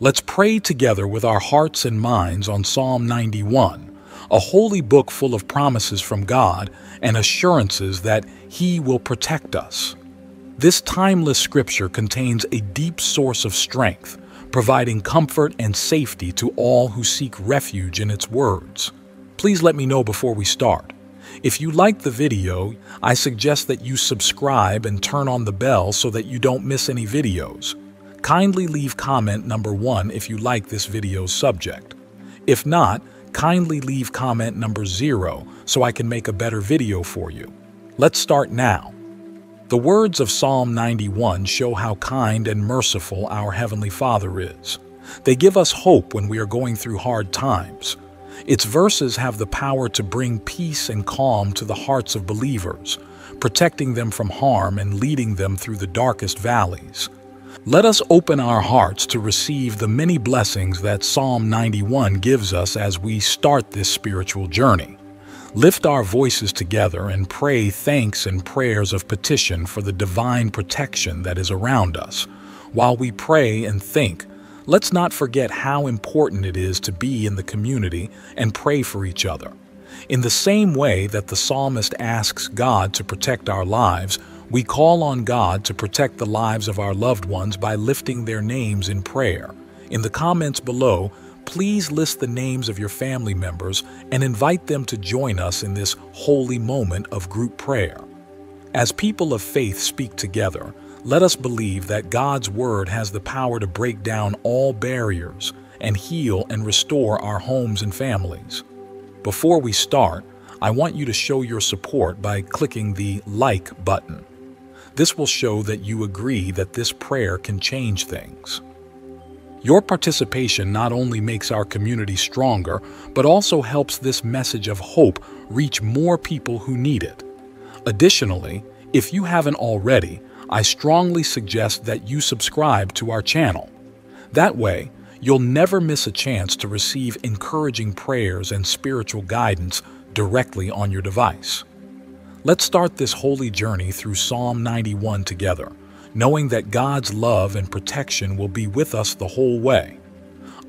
Let's pray together with our hearts and minds on Psalm 91, a holy book full of promises from God and assurances that He will protect us. This timeless scripture contains a deep source of strength, providing comfort and safety to all who seek refuge in its words. Please let me know before we start. If you like the video, I suggest that you subscribe and turn on the bell so that you don't miss any videos. Kindly leave comment number one if you like this video's subject. If not, kindly leave comment number zero so I can make a better video for you. Let's start now. The words of Psalm 91 show how kind and merciful our Heavenly Father is. They give us hope when we are going through hard times. Its verses have the power to bring peace and calm to the hearts of believers, protecting them from harm and leading them through the darkest valleys. Let us open our hearts to receive the many blessings that Psalm 91 gives us as we start this spiritual journey. Lift our voices together and pray thanks and prayers of petition for the divine protection that is around us. While we pray and think, let's not forget how important it is to be in the community and pray for each other. In the same way that the psalmist asks God to protect our lives, we call on God to protect the lives of our loved ones by lifting their names in prayer. In the comments below, please list the names of your family members and invite them to join us in this holy moment of group prayer. As people of faith speak together, let us believe that God's Word has the power to break down all barriers and heal and restore our homes and families. Before we start, I want you to show your support by clicking the like button. This will show that you agree that this prayer can change things. Your participation not only makes our community stronger, but also helps this message of hope reach more people who need it. Additionally, if you haven't already, I strongly suggest that you subscribe to our channel. That way, you'll never miss a chance to receive encouraging prayers and spiritual guidance directly on your device. Let's start this holy journey through Psalm 91 together knowing that God's love and protection will be with us the whole way.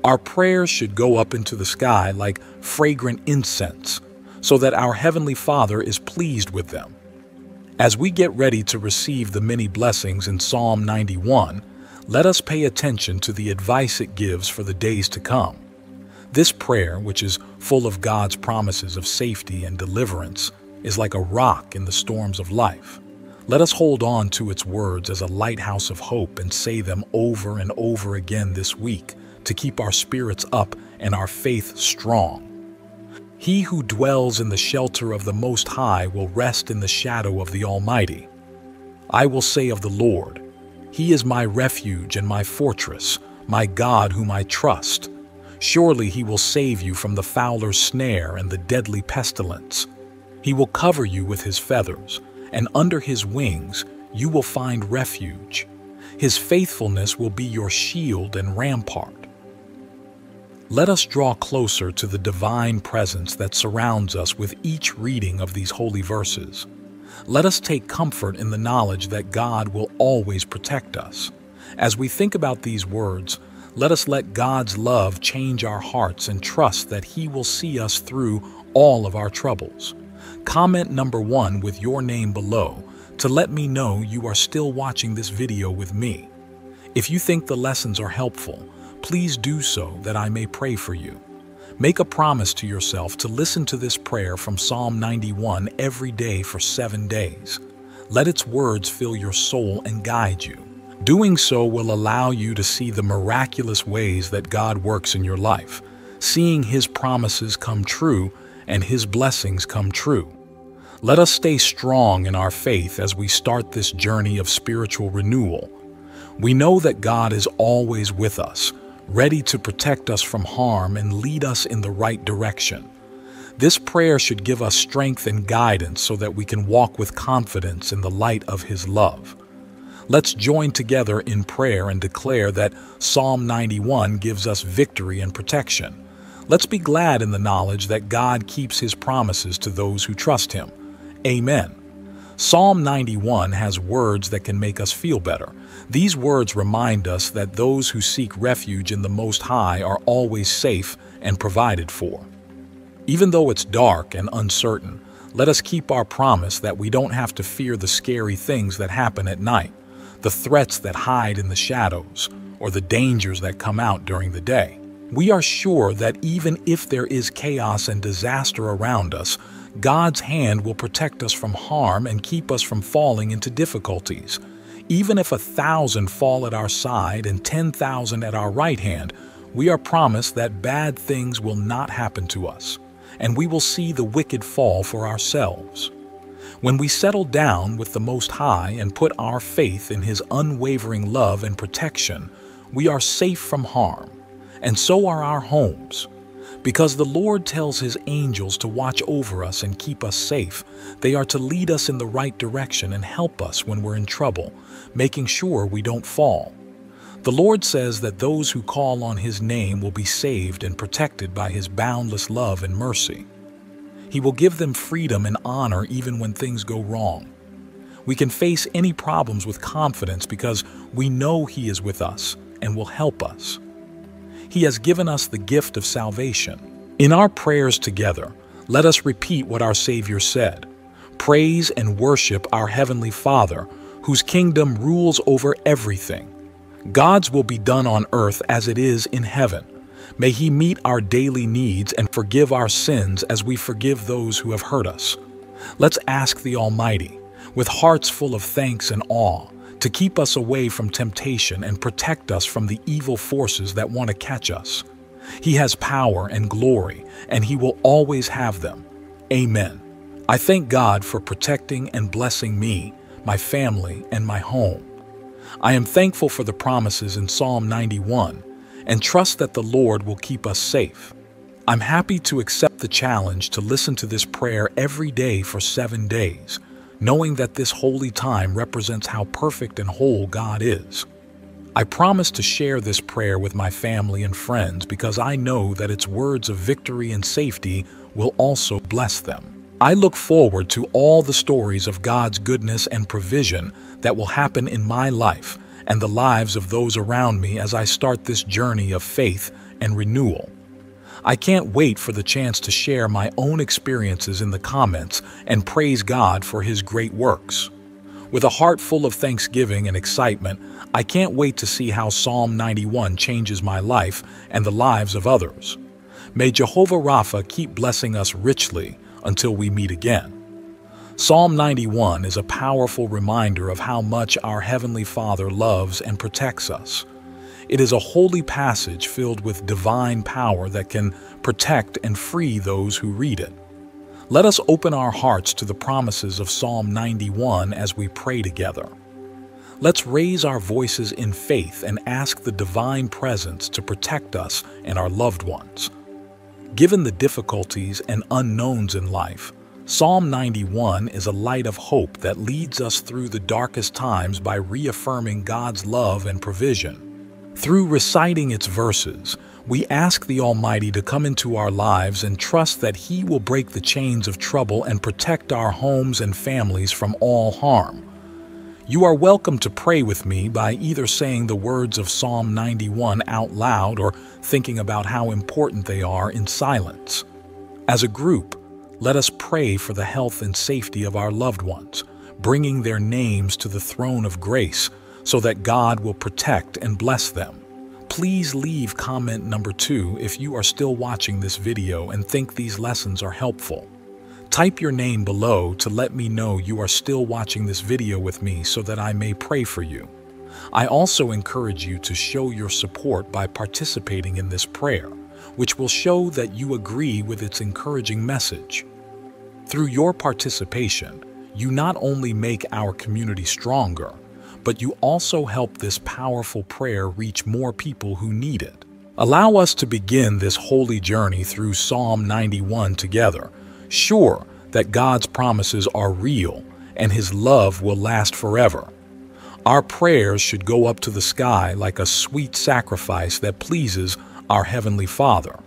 Our prayers should go up into the sky like fragrant incense, so that our Heavenly Father is pleased with them. As we get ready to receive the many blessings in Psalm 91, let us pay attention to the advice it gives for the days to come. This prayer, which is full of God's promises of safety and deliverance, is like a rock in the storms of life. Let us hold on to its words as a lighthouse of hope and say them over and over again this week to keep our spirits up and our faith strong. He who dwells in the shelter of the Most High will rest in the shadow of the Almighty. I will say of the Lord, He is my refuge and my fortress, my God whom I trust. Surely he will save you from the fowler's snare and the deadly pestilence. He will cover you with his feathers and under his wings you will find refuge. His faithfulness will be your shield and rampart. Let us draw closer to the divine presence that surrounds us with each reading of these holy verses. Let us take comfort in the knowledge that God will always protect us. As we think about these words, let us let God's love change our hearts and trust that He will see us through all of our troubles. Comment number one with your name below to let me know you are still watching this video with me. If you think the lessons are helpful, please do so that I may pray for you. Make a promise to yourself to listen to this prayer from Psalm 91 every day for seven days. Let its words fill your soul and guide you. Doing so will allow you to see the miraculous ways that God works in your life, seeing His promises come true and His blessings come true. Let us stay strong in our faith as we start this journey of spiritual renewal. We know that God is always with us, ready to protect us from harm and lead us in the right direction. This prayer should give us strength and guidance so that we can walk with confidence in the light of His love. Let's join together in prayer and declare that Psalm 91 gives us victory and protection. Let's be glad in the knowledge that God keeps his promises to those who trust him. Amen. Psalm 91 has words that can make us feel better. These words remind us that those who seek refuge in the Most High are always safe and provided for. Even though it's dark and uncertain, let us keep our promise that we don't have to fear the scary things that happen at night, the threats that hide in the shadows, or the dangers that come out during the day. We are sure that even if there is chaos and disaster around us, God's hand will protect us from harm and keep us from falling into difficulties. Even if a thousand fall at our side and 10,000 at our right hand, we are promised that bad things will not happen to us, and we will see the wicked fall for ourselves. When we settle down with the Most High and put our faith in His unwavering love and protection, we are safe from harm, and so are our homes. Because the Lord tells his angels to watch over us and keep us safe, they are to lead us in the right direction and help us when we're in trouble, making sure we don't fall. The Lord says that those who call on his name will be saved and protected by his boundless love and mercy. He will give them freedom and honor even when things go wrong. We can face any problems with confidence because we know he is with us and will help us. He has given us the gift of salvation. In our prayers together, let us repeat what our Savior said. Praise and worship our Heavenly Father, whose kingdom rules over everything. God's will be done on earth as it is in heaven. May He meet our daily needs and forgive our sins as we forgive those who have hurt us. Let's ask the Almighty, with hearts full of thanks and awe, to keep us away from temptation and protect us from the evil forces that want to catch us. He has power and glory, and He will always have them. Amen. I thank God for protecting and blessing me, my family, and my home. I am thankful for the promises in Psalm 91 and trust that the Lord will keep us safe. I'm happy to accept the challenge to listen to this prayer every day for seven days knowing that this holy time represents how perfect and whole God is. I promise to share this prayer with my family and friends because I know that its words of victory and safety will also bless them. I look forward to all the stories of God's goodness and provision that will happen in my life and the lives of those around me as I start this journey of faith and renewal. I can't wait for the chance to share my own experiences in the comments and praise God for His great works. With a heart full of thanksgiving and excitement, I can't wait to see how Psalm 91 changes my life and the lives of others. May Jehovah Rapha keep blessing us richly until we meet again. Psalm 91 is a powerful reminder of how much our Heavenly Father loves and protects us. It is a holy passage filled with divine power that can protect and free those who read it. Let us open our hearts to the promises of Psalm 91 as we pray together. Let's raise our voices in faith and ask the divine presence to protect us and our loved ones. Given the difficulties and unknowns in life, Psalm 91 is a light of hope that leads us through the darkest times by reaffirming God's love and provision. Through reciting its verses, we ask the Almighty to come into our lives and trust that He will break the chains of trouble and protect our homes and families from all harm. You are welcome to pray with me by either saying the words of Psalm 91 out loud or thinking about how important they are in silence. As a group, let us pray for the health and safety of our loved ones, bringing their names to the throne of grace so that God will protect and bless them. Please leave comment number two if you are still watching this video and think these lessons are helpful. Type your name below to let me know you are still watching this video with me so that I may pray for you. I also encourage you to show your support by participating in this prayer, which will show that you agree with its encouraging message. Through your participation, you not only make our community stronger, but you also help this powerful prayer reach more people who need it. Allow us to begin this holy journey through Psalm 91 together, sure that God's promises are real and His love will last forever. Our prayers should go up to the sky like a sweet sacrifice that pleases our Heavenly Father.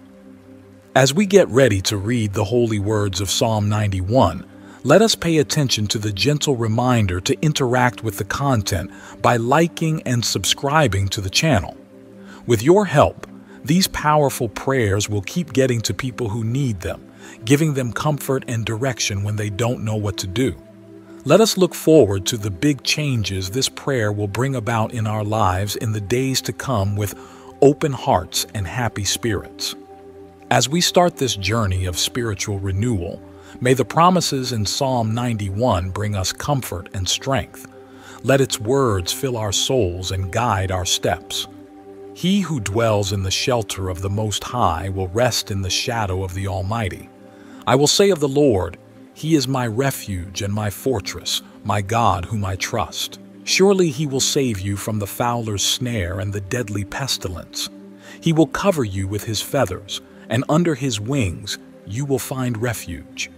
As we get ready to read the holy words of Psalm 91, Let us pay attention to the gentle reminder to interact with the content by liking and subscribing to the channel. With your help, these powerful prayers will keep getting to people who need them, giving them comfort and direction when they don't know what to do. Let us look forward to the big changes this prayer will bring about in our lives in the days to come with open hearts and happy spirits. As we start this journey of spiritual renewal, may the promises in Psalm 91 bring us comfort and strength. Let its words fill our souls and guide our steps. He who dwells in the shelter of the Most High will rest in the shadow of the Almighty. I will say of the Lord, He is my refuge and my fortress, my God whom I trust. Surely he will save you from the fowler's snare and the deadly pestilence. He will cover you with his feathers, and under his wings you will find refuge.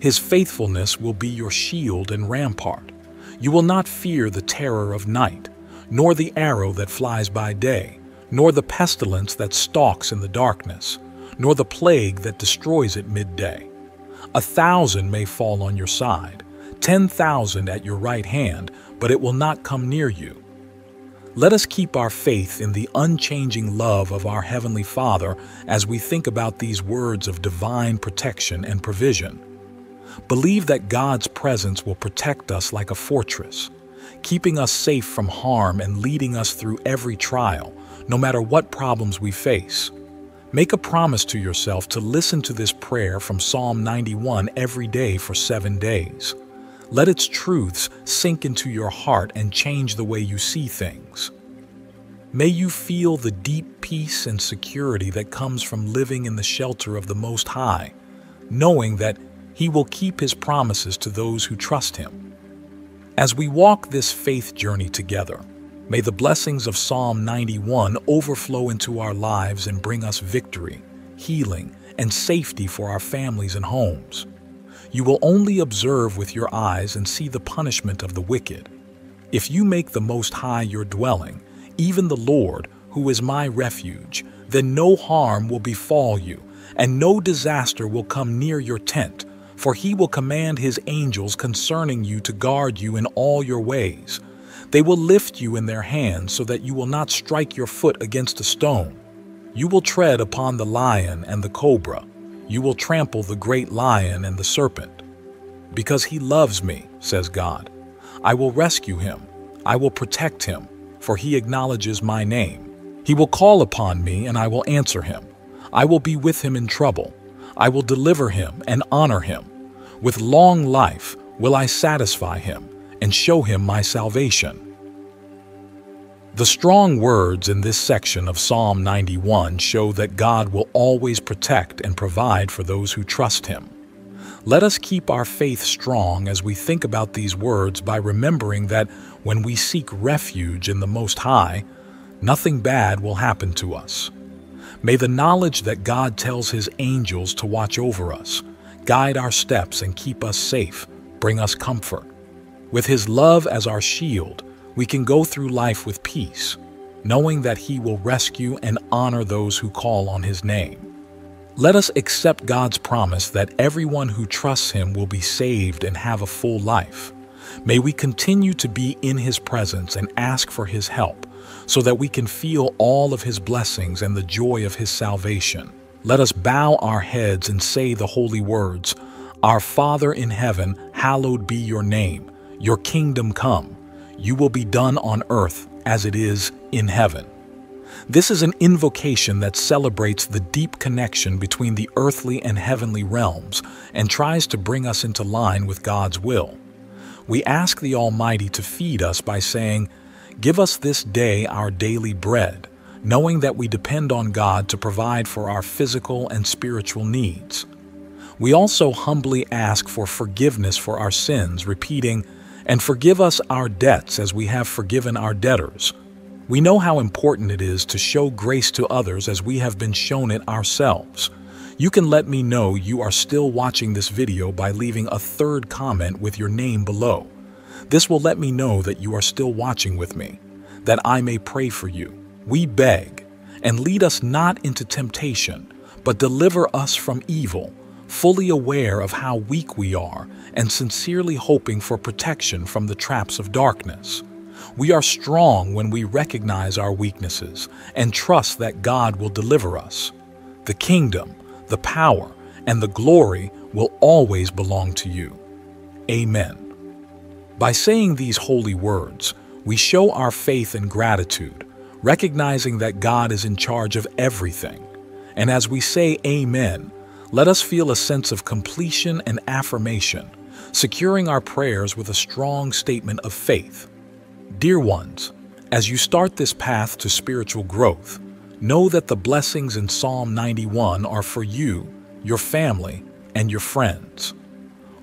His faithfulness will be your shield and rampart. You will not fear the terror of night, nor the arrow that flies by day, nor the pestilence that stalks in the darkness, nor the plague that destroys at midday. A thousand may fall on your side, ten thousand at your right hand, but it will not come near you. Let us keep our faith in the unchanging love of our Heavenly Father as we think about these words of divine protection and provision. Believe that God's presence will protect us like a fortress, keeping us safe from harm and leading us through every trial, no matter what problems we face. Make a promise to yourself to listen to this prayer from Psalm 91 every day for seven days. Let its truths sink into your heart and change the way you see things. May you feel the deep peace and security that comes from living in the shelter of the Most High, knowing that He will keep His promises to those who trust Him. As we walk this faith journey together, may the blessings of Psalm 91 overflow into our lives and bring us victory, healing, and safety for our families and homes. You will only observe with your eyes and see the punishment of the wicked. If you make the Most High your dwelling, even the Lord, who is my refuge, then no harm will befall you, and no disaster will come near your tent, for he will command his angels concerning you to guard you in all your ways. They will lift you in their hands so that you will not strike your foot against a stone. You will tread upon the lion and the cobra. You will trample the great lion and the serpent. Because he loves me, says God, I will rescue him. I will protect him, for he acknowledges my name. He will call upon me, and I will answer him. I will be with him in trouble. I will deliver him and honor him. With long life will I satisfy him and show him my salvation. The strong words in this section of Psalm 91 show that God will always protect and provide for those who trust Him. Let us keep our faith strong as we think about these words by remembering that when we seek refuge in the Most High, nothing bad will happen to us. May the knowledge that God tells His angels to watch over us, guide our steps, and keep us safe bring us comfort. With His love as our shield, we can go through life with peace, knowing that He will rescue and honor those who call on His name. Let us accept God's promise that everyone who trusts Him will be saved and have a full life. May we continue to be in His presence and ask for His help so that we can feel all of His blessings and the joy of His salvation. Let us bow our heads and say the holy words, Our Father in heaven, hallowed be your name. Your kingdom come you will be done on earth as it is in heaven. This is an invocation that celebrates the deep connection between the earthly and heavenly realms and tries to bring us into line with God's will. We ask the Almighty to feed us by saying, Give us this day our daily bread, knowing that we depend on God to provide for our physical and spiritual needs. We also humbly ask for forgiveness for our sins, repeating, and forgive us our debts as we have forgiven our debtors. We know how important it is to show grace to others as we have been shown it ourselves. You can let me know you are still watching this video by leaving a third comment with your name below. This will let me know that you are still watching with me, that I may pray for you. We beg, and lead us not into temptation, but deliver us from evil. fully aware of how weak we are and sincerely hoping for protection from the traps of darkness. We are strong when we recognize our weaknesses and trust that God will deliver us. The kingdom, the power, and the glory will always belong to you. Amen. By saying these holy words, we show our faith and gratitude, recognizing that God is in charge of everything. And as we say Amen, let us feel a sense of completion and affirmation, securing our prayers with a strong statement of faith. Dear ones, as you start this path to spiritual growth, know that the blessings in Psalm 91 are for you, your family, and your friends.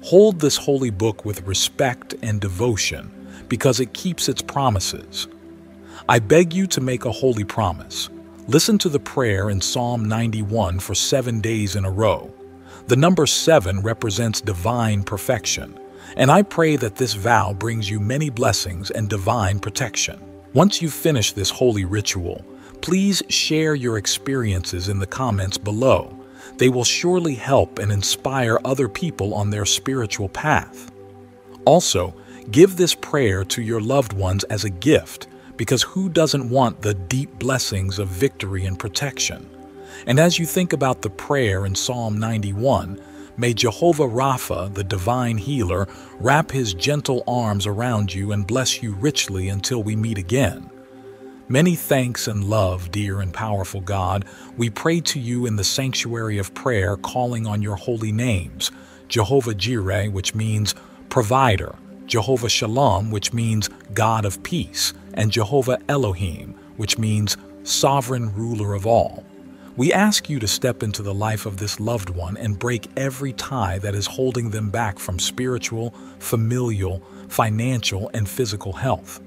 Hold this holy book with respect and devotion because it keeps its promises. I beg you to make a holy promise. Listen to the prayer in Psalm 91 for seven days in a row. The number seven represents divine perfection, and I pray that this vow brings you many blessings and divine protection. Once you finish this holy ritual, please share your experiences in the comments below. They will surely help and inspire other people on their spiritual path. Also, give this prayer to your loved ones as a gift, because who doesn't want the deep blessings of victory and protection? And as you think about the prayer in Psalm 91, May Jehovah Rapha, the divine healer, wrap his gentle arms around you and bless you richly until we meet again. Many thanks and love, dear and powerful God. We pray to you in the sanctuary of prayer, calling on your holy names Jehovah Jireh, which means provider, Jehovah Shalom, which means God of peace, and Jehovah Elohim, which means sovereign ruler of all. We ask you to step into the life of this loved one and break every tie that is holding them back from spiritual, familial, financial, and physical health.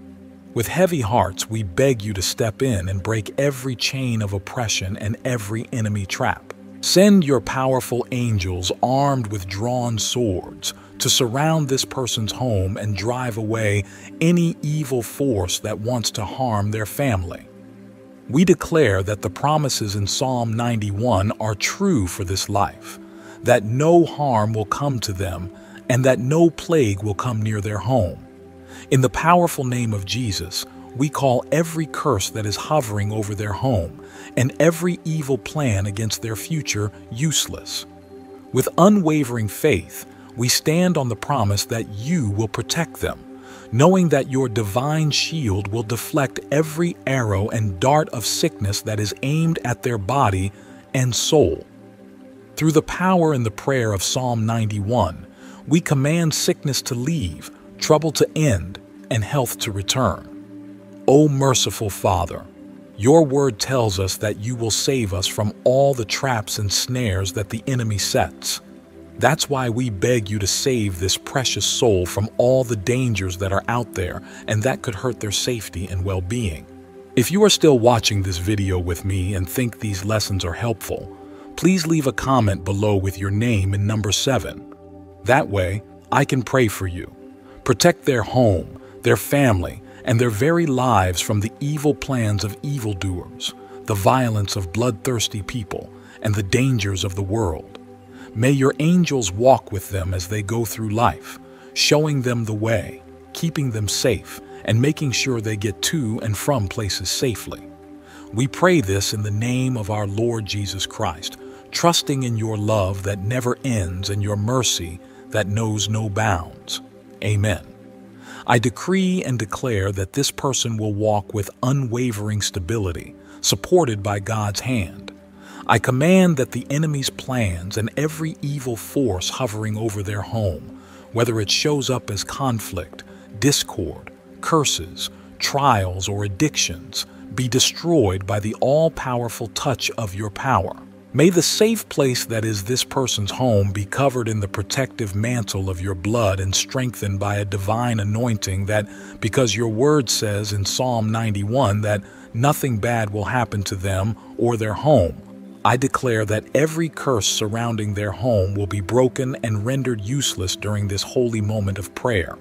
With heavy hearts, we beg you to step in and break every chain of oppression and every enemy trap. Send your powerful angels armed with drawn swords to surround this person's home and drive away any evil force that wants to harm their family. We declare that the promises in Psalm 91 are true for this life, that no harm will come to them, and that no plague will come near their home. In the powerful name of Jesus, we call every curse that is hovering over their home and every evil plan against their future useless. With unwavering faith, we stand on the promise that you will protect them knowing that your divine shield will deflect every arrow and dart of sickness that is aimed at their body and soul. Through the power in the prayer of Psalm 91, we command sickness to leave, trouble to end, and health to return. O merciful Father, your word tells us that you will save us from all the traps and snares that the enemy sets. That's why we beg you to save this precious soul from all the dangers that are out there and that could hurt their safety and well-being. If you are still watching this video with me and think these lessons are helpful, please leave a comment below with your name and number 7. That way, I can pray for you. Protect their home, their family, and their very lives from the evil plans of evildoers, the violence of bloodthirsty people, and the dangers of the world. May your angels walk with them as they go through life, showing them the way, keeping them safe, and making sure they get to and from places safely. We pray this in the name of our Lord Jesus Christ, trusting in your love that never ends and your mercy that knows no bounds. Amen. I decree and declare that this person will walk with unwavering stability, supported by God's hand I command that the enemy's plans and every evil force hovering over their home, whether it shows up as conflict, discord, curses, trials, or addictions, be destroyed by the all-powerful touch of your power. May the safe place that is this person's home be covered in the protective mantle of your blood and strengthened by a divine anointing that, because your word says in Psalm 91 that nothing bad will happen to them or their home, I declare that every curse surrounding their home will be broken and rendered useless during this holy moment of prayer.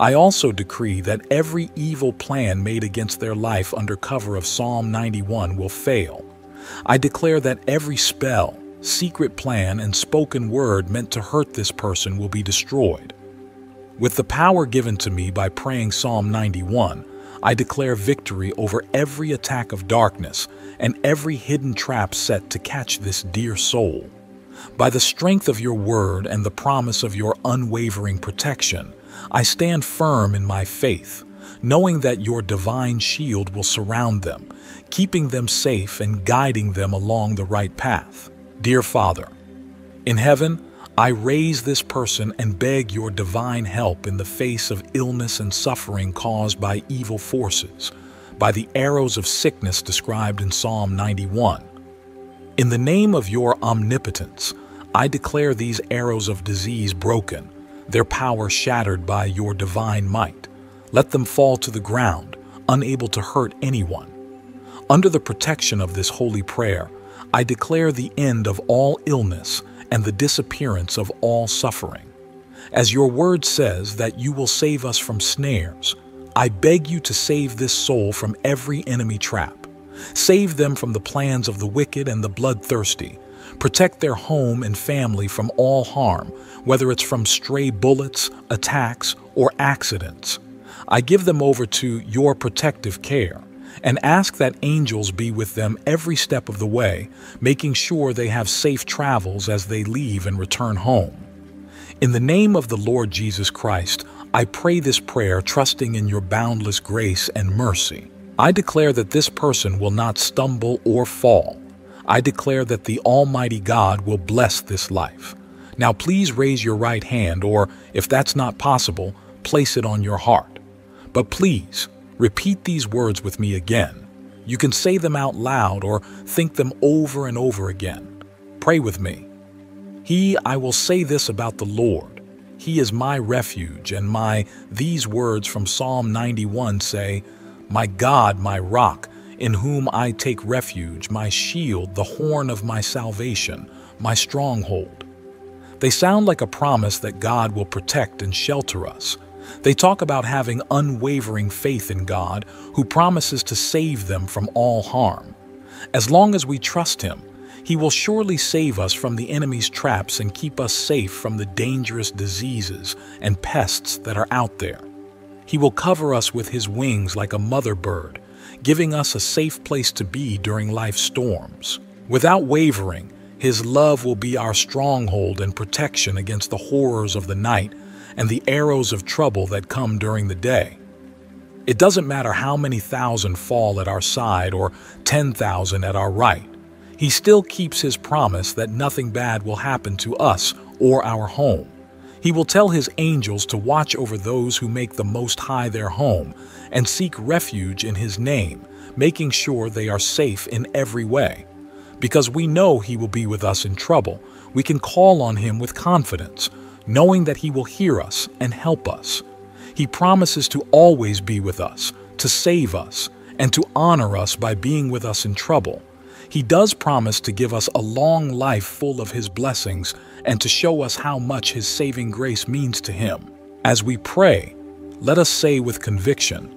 I also decree that every evil plan made against their life under cover of Psalm 91 will fail. I declare that every spell, secret plan, and spoken word meant to hurt this person will be destroyed. With the power given to me by praying Psalm 91, I declare victory over every attack of darkness and every hidden trap set to catch this dear soul. By the strength of your word and the promise of your unwavering protection, I stand firm in my faith, knowing that your divine shield will surround them, keeping them safe and guiding them along the right path. Dear Father, in heaven, I raise this person and beg your divine help in the face of illness and suffering caused by evil forces, by the arrows of sickness described in Psalm 91. In the name of your omnipotence, I declare these arrows of disease broken, their power shattered by your divine might. Let them fall to the ground, unable to hurt anyone. Under the protection of this holy prayer, I declare the end of all illness and the disappearance of all suffering. As your word says that you will save us from snares, I beg you to save this soul from every enemy trap. Save them from the plans of the wicked and the bloodthirsty. Protect their home and family from all harm, whether it's from stray bullets, attacks, or accidents. I give them over to your protective care and ask that angels be with them every step of the way, making sure they have safe travels as they leave and return home. In the name of the Lord Jesus Christ, I pray this prayer trusting in your boundless grace and mercy. I declare that this person will not stumble or fall. I declare that the Almighty God will bless this life. Now please raise your right hand, or if that's not possible, place it on your heart. But please, Repeat these words with me again. You can say them out loud or think them over and over again. Pray with me. He, I will say this about the Lord. He is my refuge, and my, these words from Psalm 91 say, My God, my rock, in whom I take refuge, my shield, the horn of my salvation, my stronghold. They sound like a promise that God will protect and shelter us, they talk about having unwavering faith in God who promises to save them from all harm. As long as we trust Him, He will surely save us from the enemy's traps and keep us safe from the dangerous diseases and pests that are out there. He will cover us with His wings like a mother bird, giving us a safe place to be during life's storms. Without wavering, His love will be our stronghold and protection against the horrors of the night and the arrows of trouble that come during the day. It doesn't matter how many thousand fall at our side or 10,000 at our right. He still keeps his promise that nothing bad will happen to us or our home. He will tell his angels to watch over those who make the Most High their home and seek refuge in his name, making sure they are safe in every way. Because we know he will be with us in trouble, we can call on him with confidence, knowing that He will hear us and help us. He promises to always be with us, to save us, and to honor us by being with us in trouble. He does promise to give us a long life full of His blessings and to show us how much His saving grace means to Him. As we pray, let us say with conviction,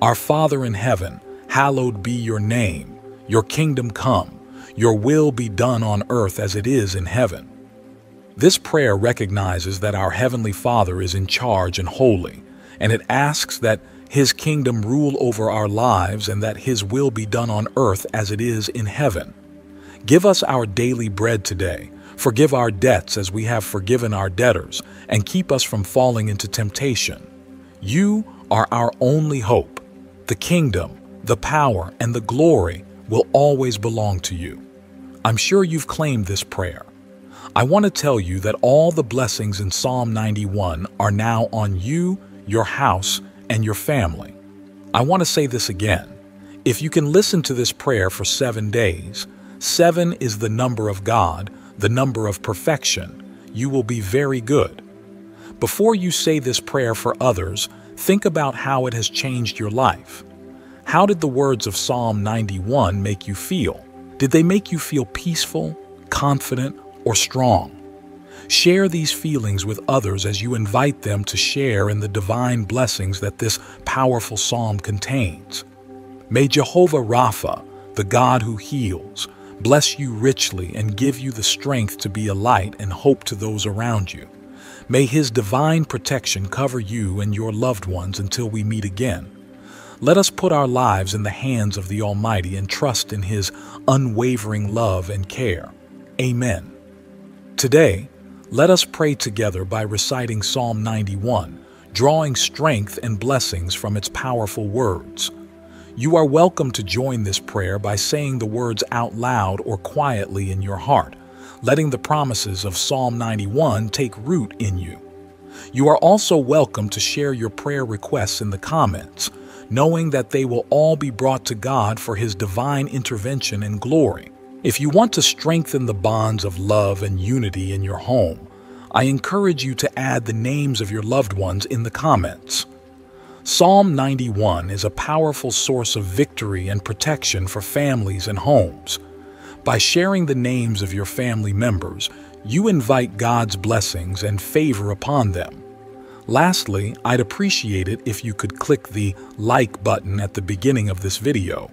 Our Father in heaven, hallowed be your name, your kingdom come, your will be done on earth as it is in heaven. This prayer recognizes that our Heavenly Father is in charge and holy, and it asks that His kingdom rule over our lives and that His will be done on earth as it is in heaven. Give us our daily bread today. Forgive our debts as we have forgiven our debtors, and keep us from falling into temptation. You are our only hope. The kingdom, the power, and the glory will always belong to you. I'm sure you've claimed this prayer. I want to tell you that all the blessings in Psalm 91 are now on you, your house, and your family. I want to say this again. If you can listen to this prayer for seven days, seven is the number of God, the number of perfection, you will be very good. Before you say this prayer for others, think about how it has changed your life. How did the words of Psalm 91 make you feel? Did they make you feel peaceful, confident, or strong. Share these feelings with others as you invite them to share in the divine blessings that this powerful psalm contains. May Jehovah Rapha, the God who heals, bless you richly, and give you the strength to be a light and hope to those around you. May His divine protection cover you and your loved ones until we meet again. Let us put our lives in the hands of the Almighty and trust in His unwavering love and care. Amen. Today, let us pray together by reciting Psalm 91, drawing strength and blessings from its powerful words. You are welcome to join this prayer by saying the words out loud or quietly in your heart, letting the promises of Psalm 91 take root in you. You are also welcome to share your prayer requests in the comments, knowing that they will all be brought to God for His divine intervention and glory. If you want to strengthen the bonds of love and unity in your home, I encourage you to add the names of your loved ones in the comments. Psalm 91 is a powerful source of victory and protection for families and homes. By sharing the names of your family members, you invite God's blessings and favor upon them. Lastly, I'd appreciate it if you could click the like button at the beginning of this video.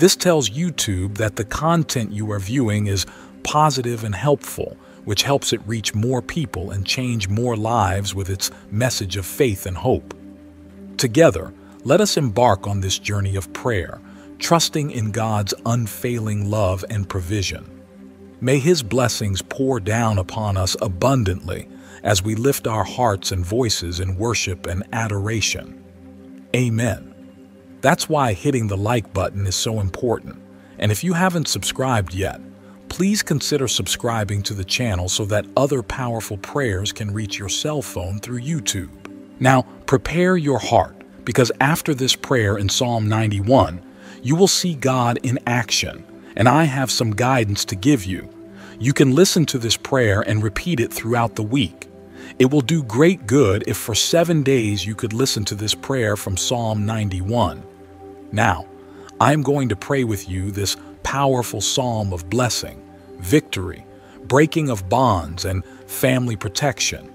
This tells YouTube that the content you are viewing is positive and helpful, which helps it reach more people and change more lives with its message of faith and hope. Together, let us embark on this journey of prayer, trusting in God's unfailing love and provision. May His blessings pour down upon us abundantly as we lift our hearts and voices in worship and adoration. Amen. That's why hitting the like button is so important. And if you haven't subscribed yet, please consider subscribing to the channel so that other powerful prayers can reach your cell phone through YouTube. Now, prepare your heart, because after this prayer in Psalm 91, you will see God in action, and I have some guidance to give you. You can listen to this prayer and repeat it throughout the week. It will do great good if for seven days you could listen to this prayer from Psalm 91. Now, I'm going to pray with you this powerful psalm of blessing, victory, breaking of bonds, and family protection.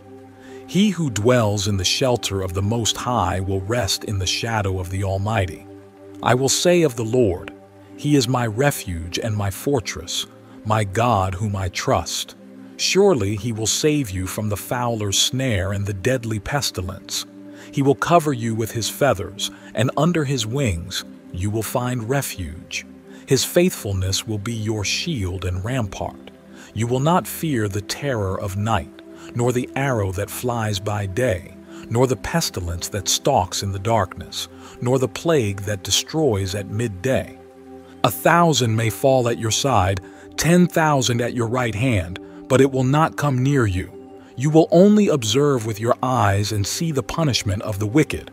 He who dwells in the shelter of the Most High will rest in the shadow of the Almighty. I will say of the Lord, He is my refuge and my fortress, my God whom I trust. Surely he will save you from the fowler's snare and the deadly pestilence. He will cover you with his feathers, and under his wings you will find refuge. His faithfulness will be your shield and rampart. You will not fear the terror of night nor the arrow that flies by day, nor the pestilence that stalks in the darkness, nor the plague that destroys at midday. A thousand may fall at your side, ten thousand at your right hand, but it will not come near you. You will only observe with your eyes and see the punishment of the wicked.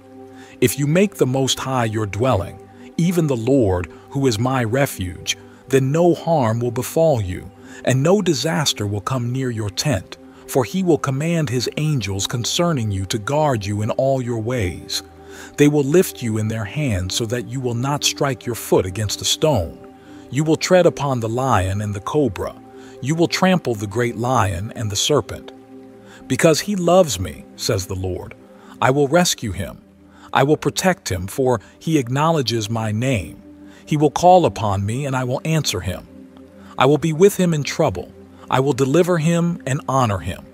If you make the Most High your dwelling, even the Lord, who is my refuge, then no harm will befall you, and no disaster will come near your tent for he will command his angels concerning you to guard you in all your ways. They will lift you in their hands so that you will not strike your foot against a stone. You will tread upon the lion and the cobra. You will trample the great lion and the serpent. Because he loves me, says the Lord, I will rescue him. I will protect him, for he acknowledges my name. He will call upon me, and I will answer him. I will be with him in trouble. I will deliver him and honor him.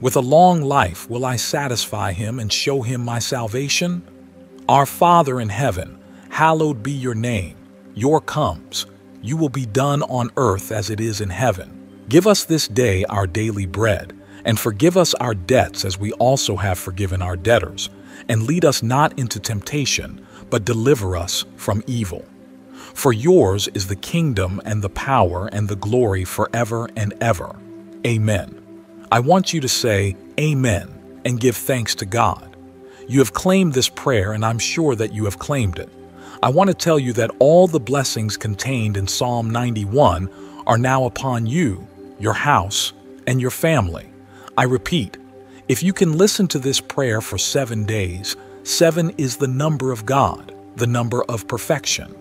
With a long life will I satisfy him and show him my salvation. Our Father in heaven, hallowed be your name. Your comes. You will be done on earth as it is in heaven. Give us this day our daily bread, and forgive us our debts as we also have forgiven our debtors. And lead us not into temptation, but deliver us from evil. For yours is the kingdom and the power and the glory forever and ever. Amen. I want you to say Amen and give thanks to God. You have claimed this prayer, and I'm sure that you have claimed it. I want to tell you that all the blessings contained in Psalm 91 are now upon you, your house, and your family. I repeat, if you can listen to this prayer for seven days, seven is the number of God, the number of perfection.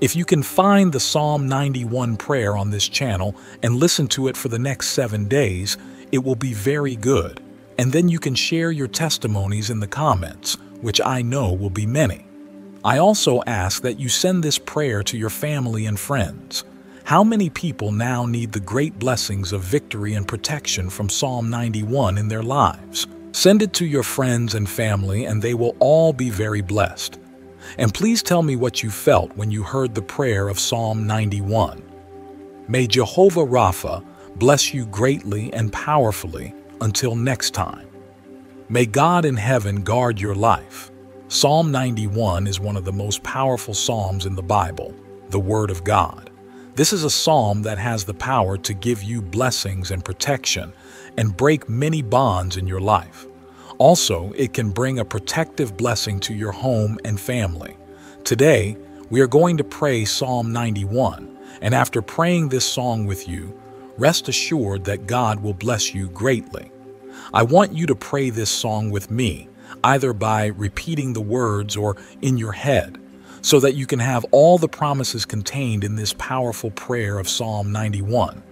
If you can find the Psalm 91 prayer on this channel and listen to it for the next seven days, it will be very good. And then you can share your testimonies in the comments, which I know will be many. I also ask that you send this prayer to your family and friends. How many people now need the great blessings of victory and protection from Psalm 91 in their lives? Send it to your friends and family, and they will all be very blessed. And please tell me what you felt when you heard the prayer of Psalm 91. May Jehovah Rapha bless you greatly and powerfully until next time. May God in heaven guard your life. Psalm 91 is one of the most powerful psalms in the Bible, the Word of God. This is a psalm that has the power to give you blessings and protection and break many bonds in your life. Also, it can bring a protective blessing to your home and family. Today, we are going to pray Psalm 91, and after praying this song with you, rest assured that God will bless you greatly. I want you to pray this song with me, either by repeating the words or in your head, so that you can have all the promises contained in this powerful prayer of Psalm 91.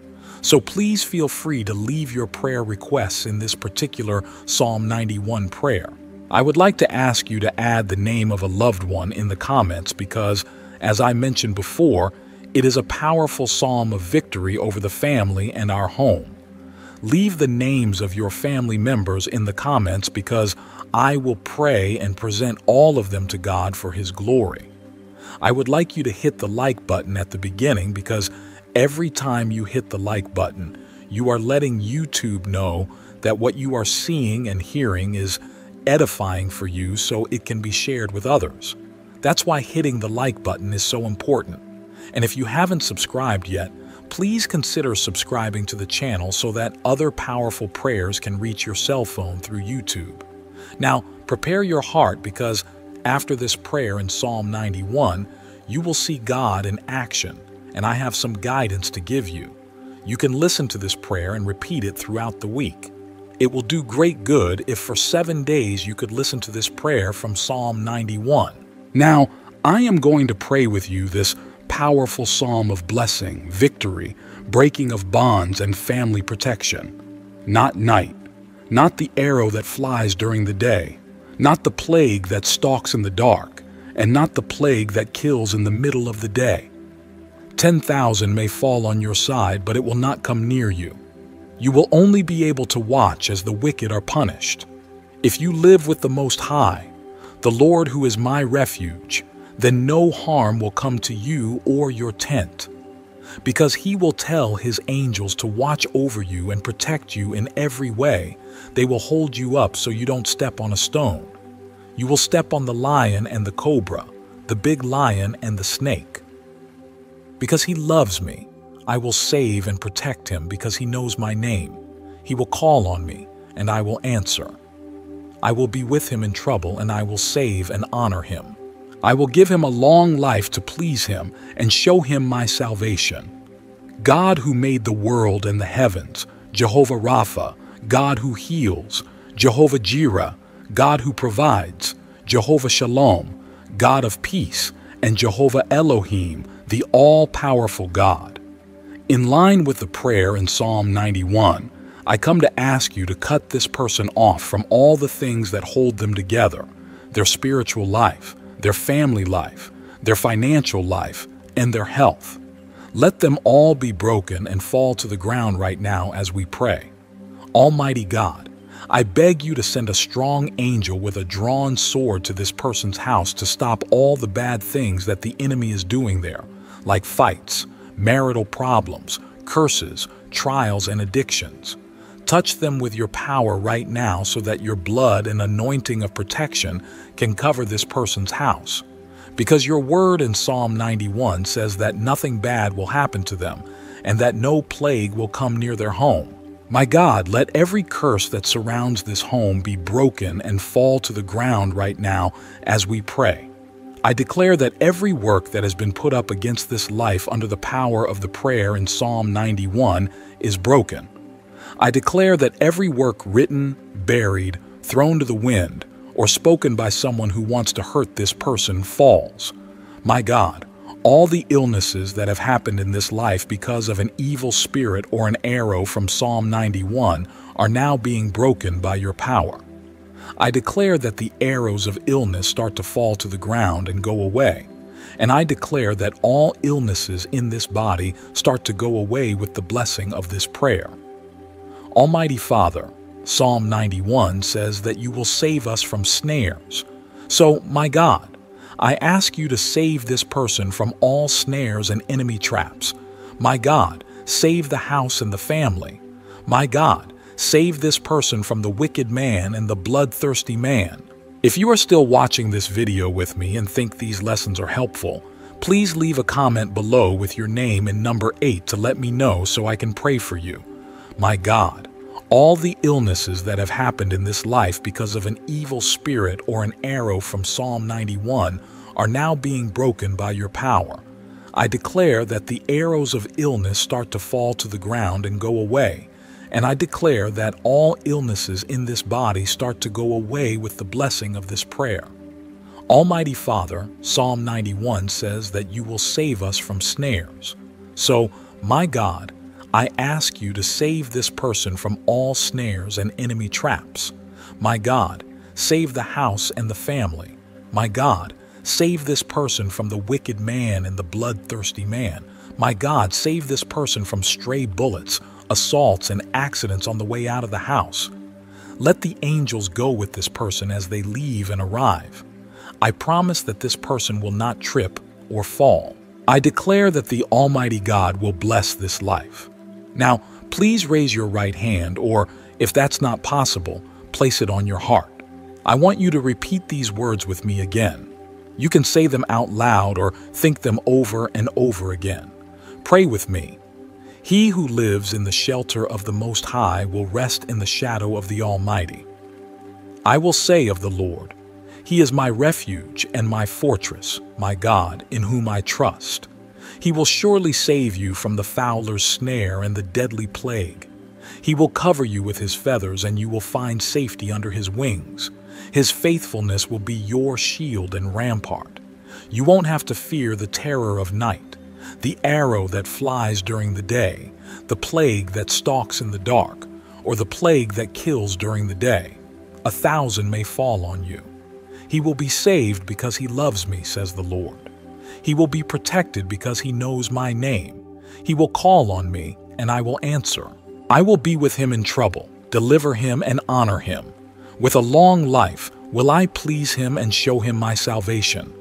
So please feel free to leave your prayer requests in this particular Psalm 91 prayer. I would like to ask you to add the name of a loved one in the comments because, as I mentioned before, it is a powerful psalm of victory over the family and our home. Leave the names of your family members in the comments because I will pray and present all of them to God for His glory. I would like you to hit the like button at the beginning because every time you hit the like button, you are letting YouTube know that what you are seeing and hearing is edifying for you so it can be shared with others. That's why hitting the like button is so important. And if you haven't subscribed yet, please consider subscribing to the channel so that other powerful prayers can reach your cell phone through YouTube. Now, prepare your heart because after this prayer in Psalm 91, you will see God in action, and I have some guidance to give you. You can listen to this prayer and repeat it throughout the week. It will do great good if for seven days you could listen to this prayer from Psalm 91. Now, I am going to pray with you this powerful psalm of blessing, victory, breaking of bonds, and family protection. Not night, not the arrow that flies during the day, not the plague that stalks in the dark, and not the plague that kills in the middle of the day. Ten thousand may fall on your side, but it will not come near you. You will only be able to watch as the wicked are punished. If you live with the Most High, the Lord who is my refuge, then no harm will come to you or your tent. Because he will tell his angels to watch over you and protect you in every way. They will hold you up so you don't step on a stone. You will step on the lion and the cobra, the big lion and the snake. Because he loves me, I will save and protect him because he knows my name. He will call on me, and I will answer. I will be with him in trouble, and I will save and honor him. I will give him a long life to please him and show him my salvation. God who made the world and the heavens, Jehovah Rapha, God who heals, Jehovah Jireh, God who provides, Jehovah Shalom, God of peace, and Jehovah Elohim, the all-powerful God. In line with the prayer in Psalm 91, I come to ask you to cut this person off from all the things that hold them together, their spiritual life, their family life, their financial life, and their health. Let them all be broken and fall to the ground right now as we pray. Almighty God, I beg you to send a strong angel with a drawn sword to this person's house to stop all the bad things that the enemy is doing there, like fights, marital problems, curses, trials, and addictions. Touch them with your power right now so that your blood and anointing of protection can cover this person's house. Because your word in Psalm 91 says that nothing bad will happen to them and that no plague will come near their home. My God, let every curse that surrounds this home be broken and fall to the ground right now as we pray. I declare that every work that has been put up against this life under the power of the prayer in Psalm 91 is broken. I declare that every work written, buried, thrown to the wind, or spoken by someone who wants to hurt this person falls. My God, all the illnesses that have happened in this life because of an evil spirit or an arrow from Psalm 91 are now being broken by your power. I declare that the arrows of illness start to fall to the ground and go away, And I declare that all illnesses in this body start to go away with the blessing of this prayer. Almighty Father, Psalm 91 says that you will save us from snares. So, my God, I ask you to save this person from all snares and enemy traps. My God, save the house and the family. My God, save this person from the wicked man and the bloodthirsty man. If you are still watching this video with me and think these lessons are helpful, please leave a comment below with your name and number 8 to let me know so I can pray for you. My God, all the illnesses that have happened in this life because of an evil spirit or an arrow from Psalm 91 are now being broken by your power. I declare that the arrows of illness start to fall to the ground and go away, and I declare that all illnesses in this body start to go away with the blessing of this prayer. Almighty Father, Psalm 91 says that you will save us from snares. So, my God, I ask you to save this person from all snares and enemy traps. My God, save the house and the family. My God, save this person from the wicked man and the bloodthirsty man. My God, save this person from stray bullets, assaults, and accidents on the way out of the house. Let the angels go with this person as they leave and arrive. I promise that this person will not trip or fall. I declare that the Almighty God will bless this life. Now, please raise your right hand, or if that's not possible, place it on your heart. I want you to repeat these words with me again. You can say them out loud or think them over and over again. Pray with me. He who lives in the shelter of the Most High will rest in the shadow of the Almighty. I will say of the Lord, He is my refuge and my fortress, my God, in whom I trust. He will surely save you from the fowler's snare and the deadly plague. He will cover you with his feathers, and you will find safety under his wings. His faithfulness will be your shield and rampart. You won't have to fear the terror of night the arrow that flies during the day, the plague that stalks in the dark, or the plague that kills during the day. A thousand may fall on you. He will be saved because he loves me, says the Lord. He will be protected because he knows my name. He will call on me, and I will answer. I will be with him in trouble, deliver him and honor him. With a long life will I please him and show him my salvation.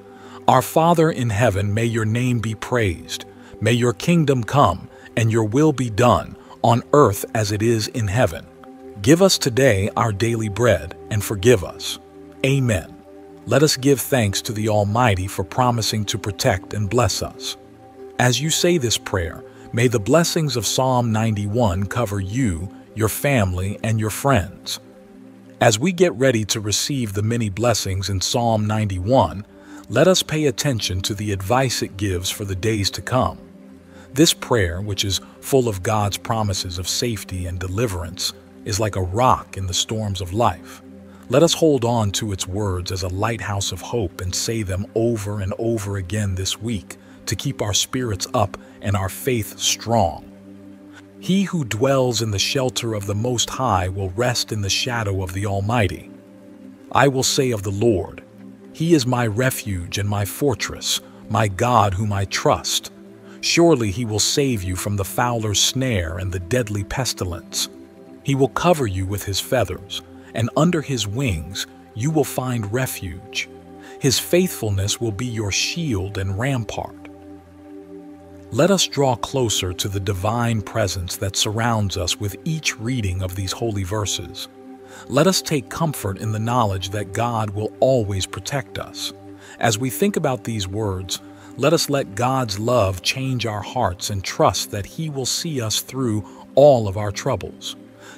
Our Father in heaven, may your name be praised. May your kingdom come and your will be done on earth as it is in heaven. Give us today our daily bread and forgive us. Amen. Let us give thanks to the Almighty for promising to protect and bless us. As you say this prayer, may the blessings of Psalm 91 cover you, your family, and your friends. As we get ready to receive the many blessings in Psalm 91, let us pay attention to the advice it gives for the days to come. This prayer, which is full of God's promises of safety and deliverance, is like a rock in the storms of life. Let us hold on to its words as a lighthouse of hope and say them over and over again this week to keep our spirits up and our faith strong. He who dwells in the shelter of the Most High will rest in the shadow of the Almighty. I will say of the Lord, he is my refuge and my fortress, my God whom I trust. Surely he will save you from the fowler's snare and the deadly pestilence. He will cover you with his feathers, and under his wings you will find refuge. His faithfulness will be your shield and rampart. Let us draw closer to the divine presence that surrounds us with each reading of these holy verses. Let us take comfort in the knowledge that God will always protect us. As we think about these words, let us let God's love change our hearts and trust that He will see us through all of our troubles.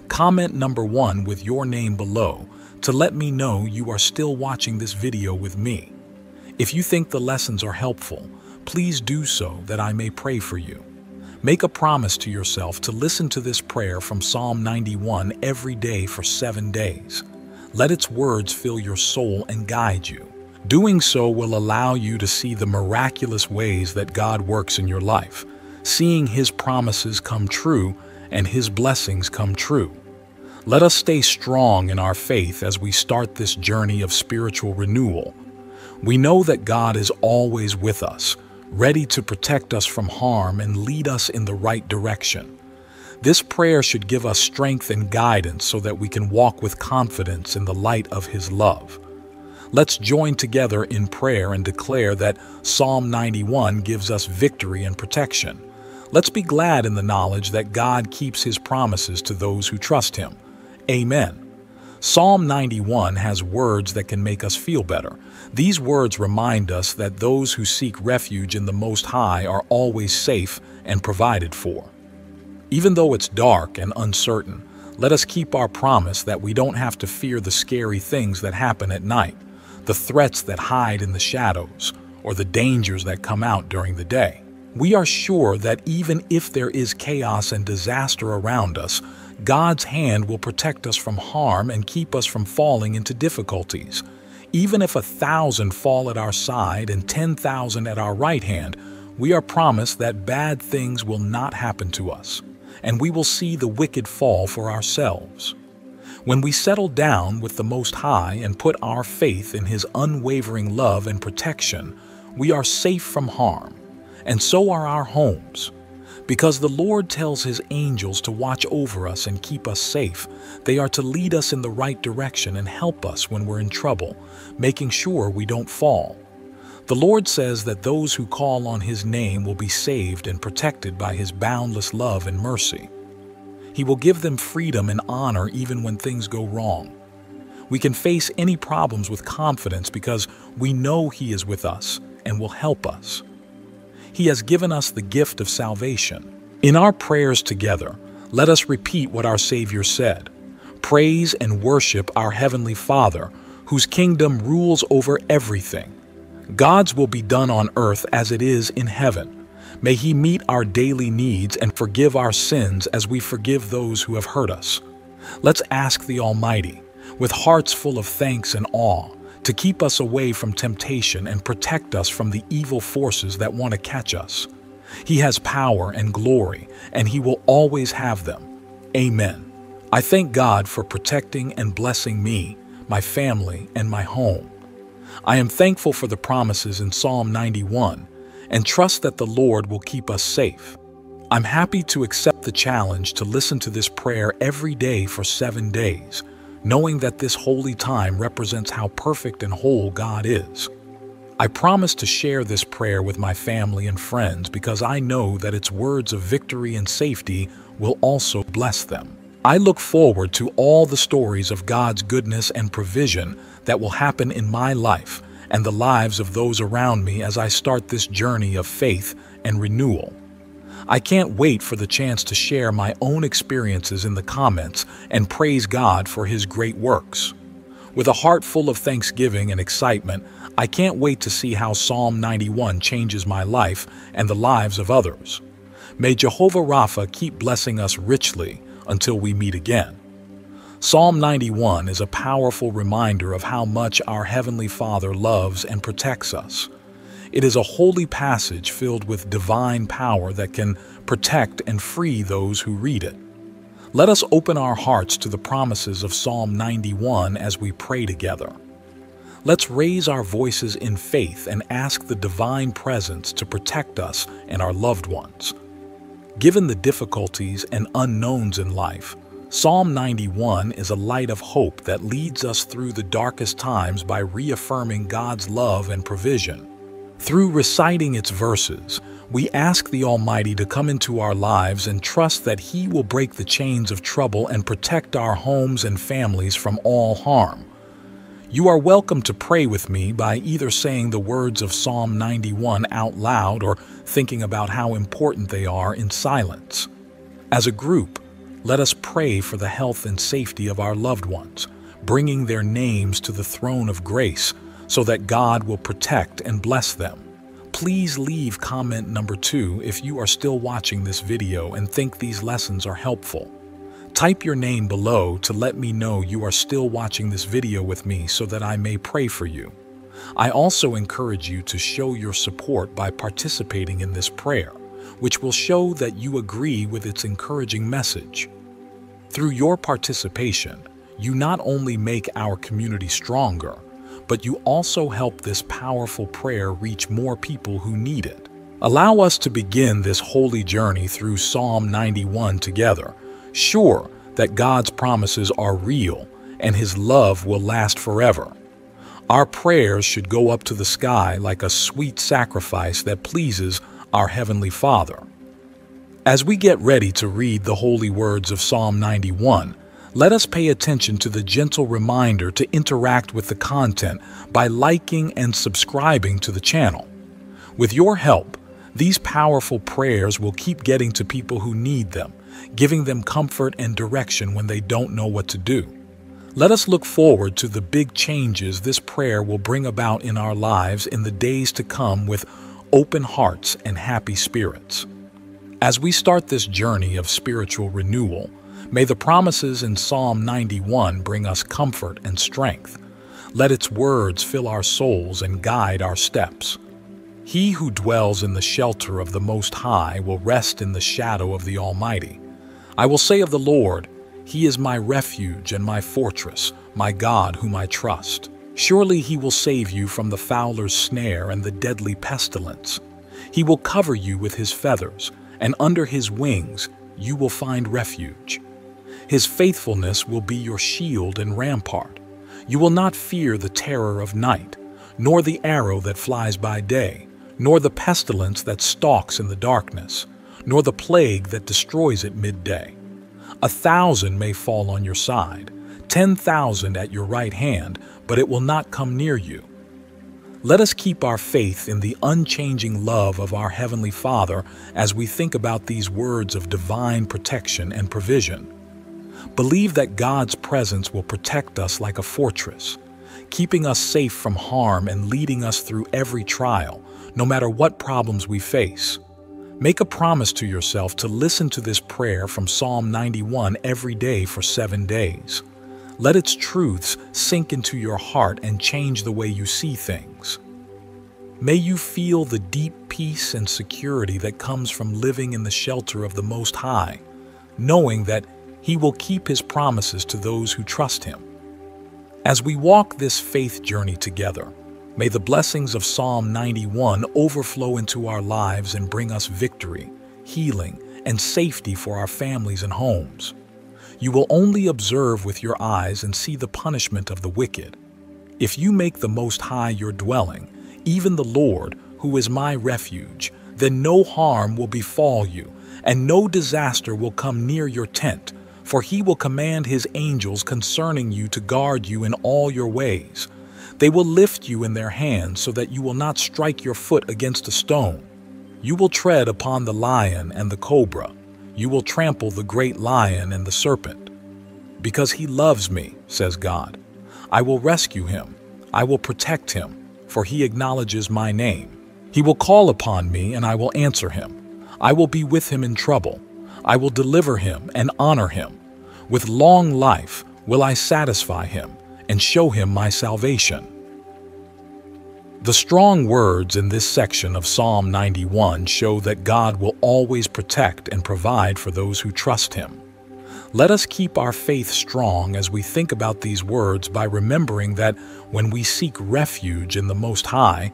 Comment number one with your name below to let me know you are still watching this video with me. If you think the lessons are helpful, please do so that I may pray for you. Make a promise to yourself to listen to this prayer from Psalm 91 every day for seven days. Let its words fill your soul and guide you. Doing so will allow you to see the miraculous ways that God works in your life, seeing His promises come true and His blessings come true. Let us stay strong in our faith as we start this journey of spiritual renewal. We know that God is always with us, ready to protect us from harm and lead us in the right direction. This prayer should give us strength and guidance so that we can walk with confidence in the light of His love. Let's join together in prayer and declare that Psalm 91 gives us victory and protection. Let's be glad in the knowledge that God keeps His promises to those who trust Him. Amen. Psalm 91 has words that can make us feel better. These words remind us that those who seek refuge in the Most High are always safe and provided for. Even though it's dark and uncertain, let us keep our promise that we don't have to fear the scary things that happen at night, the threats that hide in the shadows, or the dangers that come out during the day. We are sure that even if there is chaos and disaster around us, God's hand will protect us from harm and keep us from falling into difficulties. Even if a thousand fall at our side and ten thousand at our right hand, we are promised that bad things will not happen to us, and we will see the wicked fall for ourselves. When we settle down with the Most High and put our faith in His unwavering love and protection, we are safe from harm and so are our homes. Because the Lord tells his angels to watch over us and keep us safe, they are to lead us in the right direction and help us when we're in trouble, making sure we don't fall. The Lord says that those who call on his name will be saved and protected by his boundless love and mercy. He will give them freedom and honor even when things go wrong. We can face any problems with confidence because we know he is with us and will help us. He has given us the gift of salvation. In our prayers together, let us repeat what our Savior said. Praise and worship our Heavenly Father, whose kingdom rules over everything. God's will be done on earth as it is in heaven. May He meet our daily needs and forgive our sins as we forgive those who have hurt us. Let's ask the Almighty, with hearts full of thanks and awe, to keep us away from temptation and protect us from the evil forces that want to catch us. He has power and glory, and He will always have them. Amen. I thank God for protecting and blessing me, my family, and my home. I am thankful for the promises in Psalm 91 and trust that the Lord will keep us safe. I'm happy to accept the challenge to listen to this prayer every day for seven days knowing that this holy time represents how perfect and whole God is. I promise to share this prayer with my family and friends because I know that its words of victory and safety will also bless them. I look forward to all the stories of God's goodness and provision that will happen in my life and the lives of those around me as I start this journey of faith and renewal. I can't wait for the chance to share my own experiences in the comments and praise God for His great works. With a heart full of thanksgiving and excitement, I can't wait to see how Psalm 91 changes my life and the lives of others. May Jehovah Rapha keep blessing us richly until we meet again. Psalm 91 is a powerful reminder of how much our Heavenly Father loves and protects us. It is a holy passage filled with divine power that can protect and free those who read it. Let us open our hearts to the promises of Psalm 91 as we pray together. Let's raise our voices in faith and ask the divine presence to protect us and our loved ones. Given the difficulties and unknowns in life, Psalm 91 is a light of hope that leads us through the darkest times by reaffirming God's love and provision. Through reciting its verses, we ask the Almighty to come into our lives and trust that He will break the chains of trouble and protect our homes and families from all harm. You are welcome to pray with me by either saying the words of Psalm 91 out loud or thinking about how important they are in silence. As a group, let us pray for the health and safety of our loved ones, bringing their names to the throne of grace so that God will protect and bless them. Please leave comment number two if you are still watching this video and think these lessons are helpful. Type your name below to let me know you are still watching this video with me so that I may pray for you. I also encourage you to show your support by participating in this prayer, which will show that you agree with its encouraging message. Through your participation, you not only make our community stronger, but you also help this powerful prayer reach more people who need it. Allow us to begin this holy journey through Psalm 91 together, sure that God's promises are real and His love will last forever. Our prayers should go up to the sky like a sweet sacrifice that pleases our Heavenly Father. As we get ready to read the holy words of Psalm 91, let us pay attention to the gentle reminder to interact with the content by liking and subscribing to the channel. With your help, these powerful prayers will keep getting to people who need them, giving them comfort and direction when they don't know what to do. Let us look forward to the big changes this prayer will bring about in our lives in the days to come with open hearts and happy spirits. As we start this journey of spiritual renewal, May the promises in Psalm 91 bring us comfort and strength. Let its words fill our souls and guide our steps. He who dwells in the shelter of the Most High will rest in the shadow of the Almighty. I will say of the Lord, He is my refuge and my fortress, my God whom I trust. Surely he will save you from the fowler's snare and the deadly pestilence. He will cover you with his feathers, and under his wings you will find refuge. His faithfulness will be your shield and rampart. You will not fear the terror of night, nor the arrow that flies by day, nor the pestilence that stalks in the darkness, nor the plague that destroys at midday. A thousand may fall on your side, ten thousand at your right hand, but it will not come near you. Let us keep our faith in the unchanging love of our Heavenly Father as we think about these words of divine protection and provision. Believe that God's presence will protect us like a fortress, keeping us safe from harm and leading us through every trial, no matter what problems we face. Make a promise to yourself to listen to this prayer from Psalm 91 every day for seven days. Let its truths sink into your heart and change the way you see things. May you feel the deep peace and security that comes from living in the shelter of the Most High, knowing that he will keep his promises to those who trust him. As we walk this faith journey together, may the blessings of Psalm 91 overflow into our lives and bring us victory, healing, and safety for our families and homes. You will only observe with your eyes and see the punishment of the wicked. If you make the Most High your dwelling, even the Lord, who is my refuge, then no harm will befall you, and no disaster will come near your tent, for he will command his angels concerning you to guard you in all your ways. They will lift you in their hands so that you will not strike your foot against a stone. You will tread upon the lion and the cobra. You will trample the great lion and the serpent. Because he loves me, says God, I will rescue him. I will protect him, for he acknowledges my name. He will call upon me, and I will answer him. I will be with him in trouble. I will deliver him and honor him. With long life will I satisfy him and show him my salvation. The strong words in this section of Psalm 91 show that God will always protect and provide for those who trust him. Let us keep our faith strong as we think about these words by remembering that when we seek refuge in the Most High,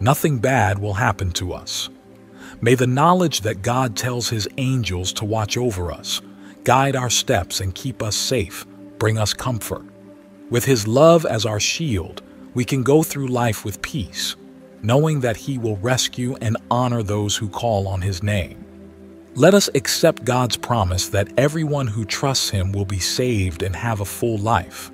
nothing bad will happen to us. May the knowledge that God tells his angels to watch over us, guide our steps and keep us safe, bring us comfort. With his love as our shield, we can go through life with peace, knowing that he will rescue and honor those who call on his name. Let us accept God's promise that everyone who trusts him will be saved and have a full life.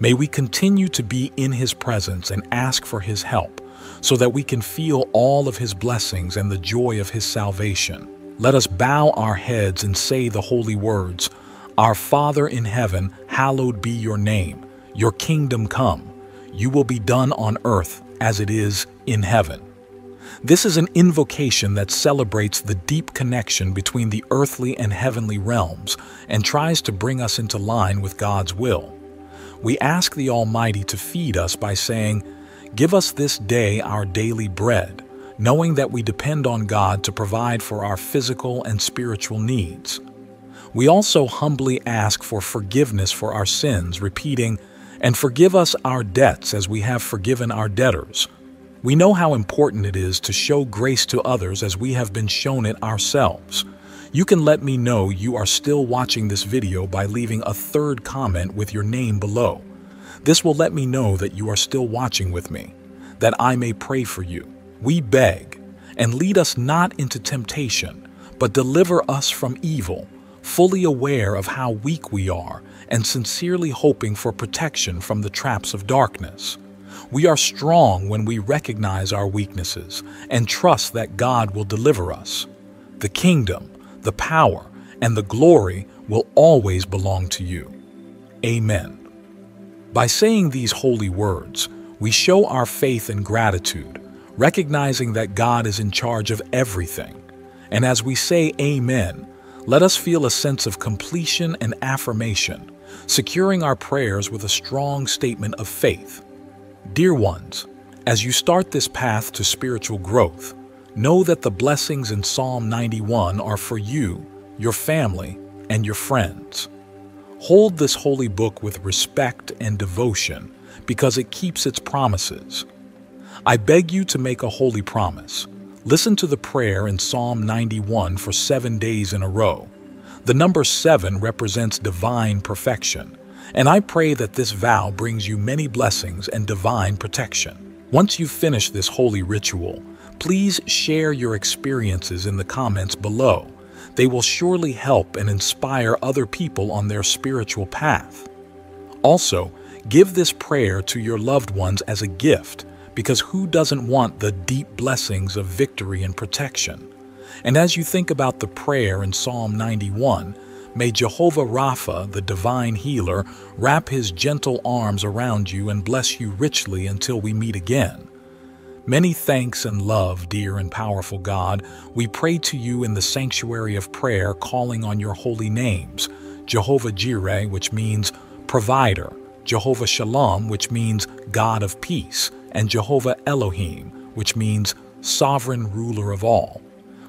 May we continue to be in his presence and ask for his help, so that we can feel all of his blessings and the joy of his salvation. Let us bow our heads and say the holy words, Our Father in heaven, hallowed be your name. Your kingdom come. You will be done on earth as it is in heaven. This is an invocation that celebrates the deep connection between the earthly and heavenly realms and tries to bring us into line with God's will. We ask the Almighty to feed us by saying, Give us this day our daily bread, knowing that we depend on God to provide for our physical and spiritual needs. We also humbly ask for forgiveness for our sins, repeating, And forgive us our debts as we have forgiven our debtors. We know how important it is to show grace to others as we have been shown it ourselves. You can let me know you are still watching this video by leaving a third comment with your name below. This will let me know that you are still watching with me, that I may pray for you. We beg, and lead us not into temptation, but deliver us from evil, fully aware of how weak we are and sincerely hoping for protection from the traps of darkness. We are strong when we recognize our weaknesses and trust that God will deliver us. The kingdom, the power, and the glory will always belong to you. Amen. By saying these holy words, we show our faith and gratitude, recognizing that God is in charge of everything. And as we say Amen, let us feel a sense of completion and affirmation, securing our prayers with a strong statement of faith. Dear ones, as you start this path to spiritual growth, Know that the blessings in Psalm 91 are for you, your family, and your friends. Hold this holy book with respect and devotion because it keeps its promises. I beg you to make a holy promise. Listen to the prayer in Psalm 91 for seven days in a row. The number seven represents divine perfection, and I pray that this vow brings you many blessings and divine protection. Once you finish this holy ritual, Please share your experiences in the comments below. They will surely help and inspire other people on their spiritual path. Also, give this prayer to your loved ones as a gift because who doesn't want the deep blessings of victory and protection? And as you think about the prayer in Psalm 91, may Jehovah Rapha, the divine healer, wrap his gentle arms around you and bless you richly until we meet again. Many thanks and love, dear and powerful God. We pray to you in the sanctuary of prayer, calling on your holy names Jehovah Jireh, which means provider, Jehovah Shalom, which means God of peace, and Jehovah Elohim, which means sovereign ruler of all.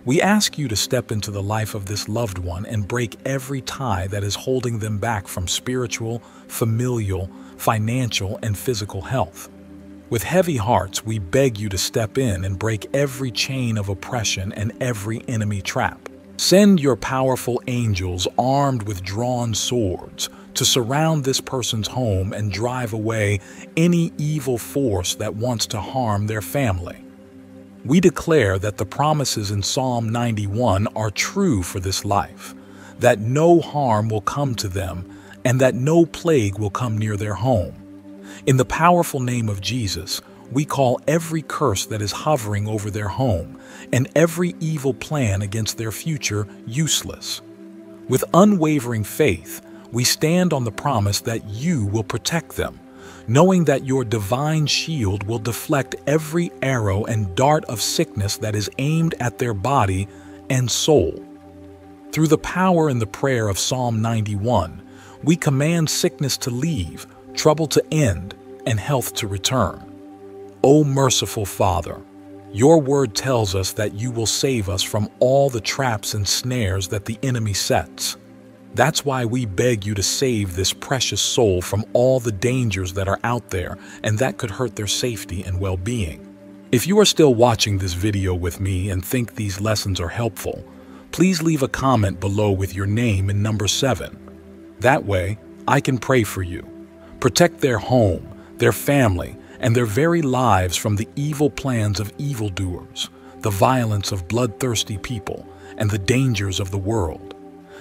We ask you to step into the life of this loved one and break every tie that is holding them back from spiritual, familial, financial, and physical health. With heavy hearts, we beg you to step in and break every chain of oppression and every enemy trap. Send your powerful angels armed with drawn swords to surround this person's home and drive away any evil force that wants to harm their family. We declare that the promises in Psalm 91 are true for this life, that no harm will come to them, and that no plague will come near their home. In the powerful name of Jesus, we call every curse that is hovering over their home and every evil plan against their future useless. With unwavering faith, we stand on the promise that you will protect them, knowing that your divine shield will deflect every arrow and dart of sickness that is aimed at their body and soul. Through the power in the prayer of Psalm 91, we command sickness to leave, trouble to end, and health to return. O merciful Father, your word tells us that you will save us from all the traps and snares that the enemy sets. That's why we beg you to save this precious soul from all the dangers that are out there and that could hurt their safety and well-being. If you are still watching this video with me and think these lessons are helpful, please leave a comment below with your name and number 7. That way, I can pray for you protect their home, their family, and their very lives from the evil plans of evildoers, the violence of bloodthirsty people, and the dangers of the world.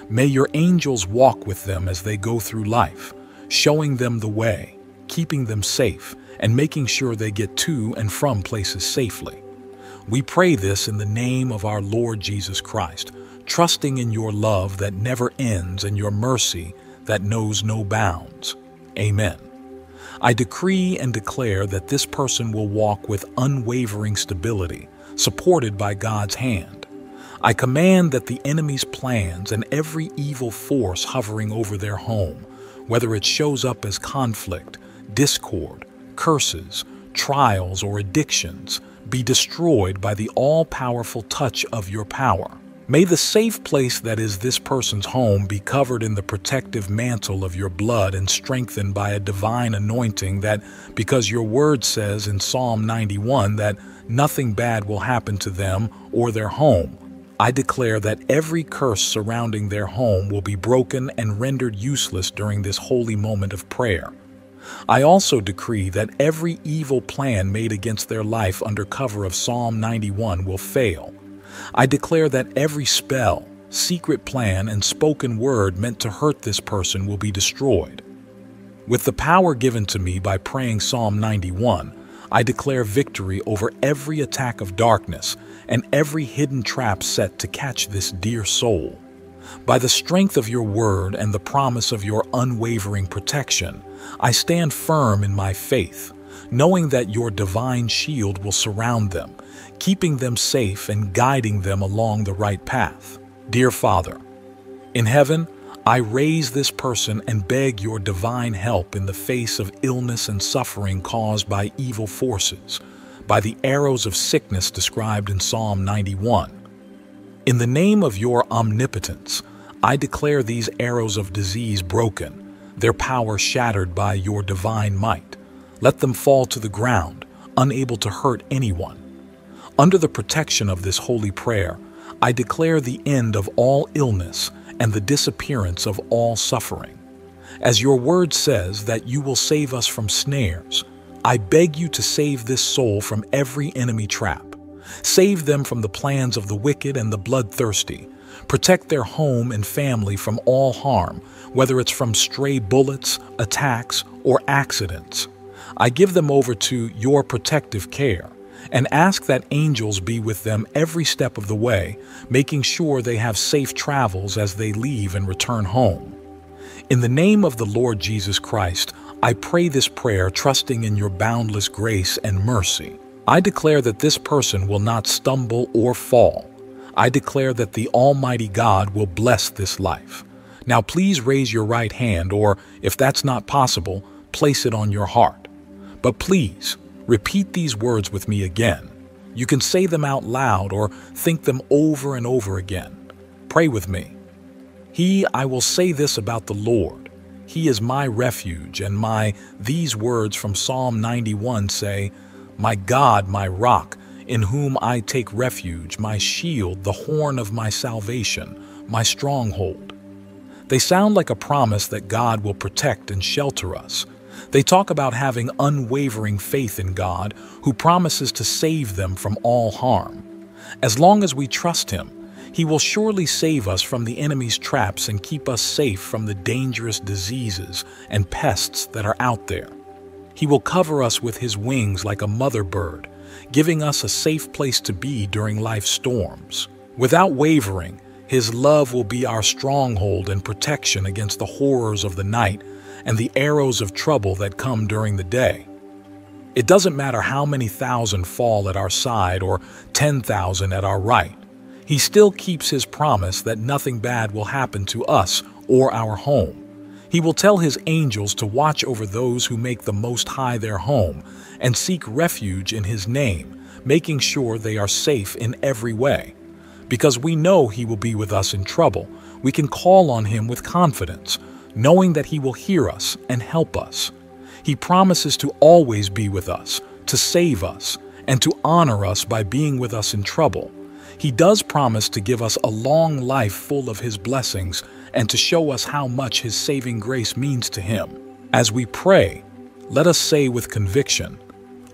May your angels walk with them as they go through life, showing them the way, keeping them safe, and making sure they get to and from places safely. We pray this in the name of our Lord Jesus Christ, trusting in your love that never ends and your mercy that knows no bounds. Amen. I decree and declare that this person will walk with unwavering stability, supported by God's hand. I command that the enemy's plans and every evil force hovering over their home, whether it shows up as conflict, discord, curses, trials, or addictions, be destroyed by the all-powerful touch of your power. May the safe place that is this person's home be covered in the protective mantle of your blood and strengthened by a divine anointing that, because your word says in Psalm 91 that nothing bad will happen to them or their home, I declare that every curse surrounding their home will be broken and rendered useless during this holy moment of prayer. I also decree that every evil plan made against their life under cover of Psalm 91 will fail I declare that every spell, secret plan, and spoken word meant to hurt this person will be destroyed. With the power given to me by praying Psalm 91, I declare victory over every attack of darkness and every hidden trap set to catch this dear soul. By the strength of your word and the promise of your unwavering protection, I stand firm in my faith, knowing that your divine shield will surround them keeping them safe and guiding them along the right path. Dear Father, in heaven, I raise this person and beg your divine help in the face of illness and suffering caused by evil forces, by the arrows of sickness described in Psalm 91. In the name of your omnipotence, I declare these arrows of disease broken, their power shattered by your divine might. Let them fall to the ground, unable to hurt anyone. Under the protection of this holy prayer, I declare the end of all illness and the disappearance of all suffering. As your word says that you will save us from snares, I beg you to save this soul from every enemy trap. Save them from the plans of the wicked and the bloodthirsty. Protect their home and family from all harm, whether it's from stray bullets, attacks, or accidents. I give them over to your protective care and ask that angels be with them every step of the way, making sure they have safe travels as they leave and return home. In the name of the Lord Jesus Christ, I pray this prayer trusting in your boundless grace and mercy. I declare that this person will not stumble or fall. I declare that the Almighty God will bless this life. Now please raise your right hand, or if that's not possible, place it on your heart. But please, Repeat these words with me again. You can say them out loud or think them over and over again. Pray with me. He, I will say this about the Lord. He is my refuge, and my, these words from Psalm 91 say, My God, my rock, in whom I take refuge, my shield, the horn of my salvation, my stronghold. They sound like a promise that God will protect and shelter us, they talk about having unwavering faith in God, who promises to save them from all harm. As long as we trust Him, He will surely save us from the enemy's traps and keep us safe from the dangerous diseases and pests that are out there. He will cover us with His wings like a mother bird, giving us a safe place to be during life's storms. Without wavering, His love will be our stronghold and protection against the horrors of the night and the arrows of trouble that come during the day. It doesn't matter how many thousand fall at our side or 10,000 at our right. He still keeps his promise that nothing bad will happen to us or our home. He will tell his angels to watch over those who make the Most High their home and seek refuge in his name, making sure they are safe in every way. Because we know he will be with us in trouble, we can call on him with confidence, knowing that He will hear us and help us. He promises to always be with us, to save us, and to honor us by being with us in trouble. He does promise to give us a long life full of His blessings and to show us how much His saving grace means to Him. As we pray, let us say with conviction,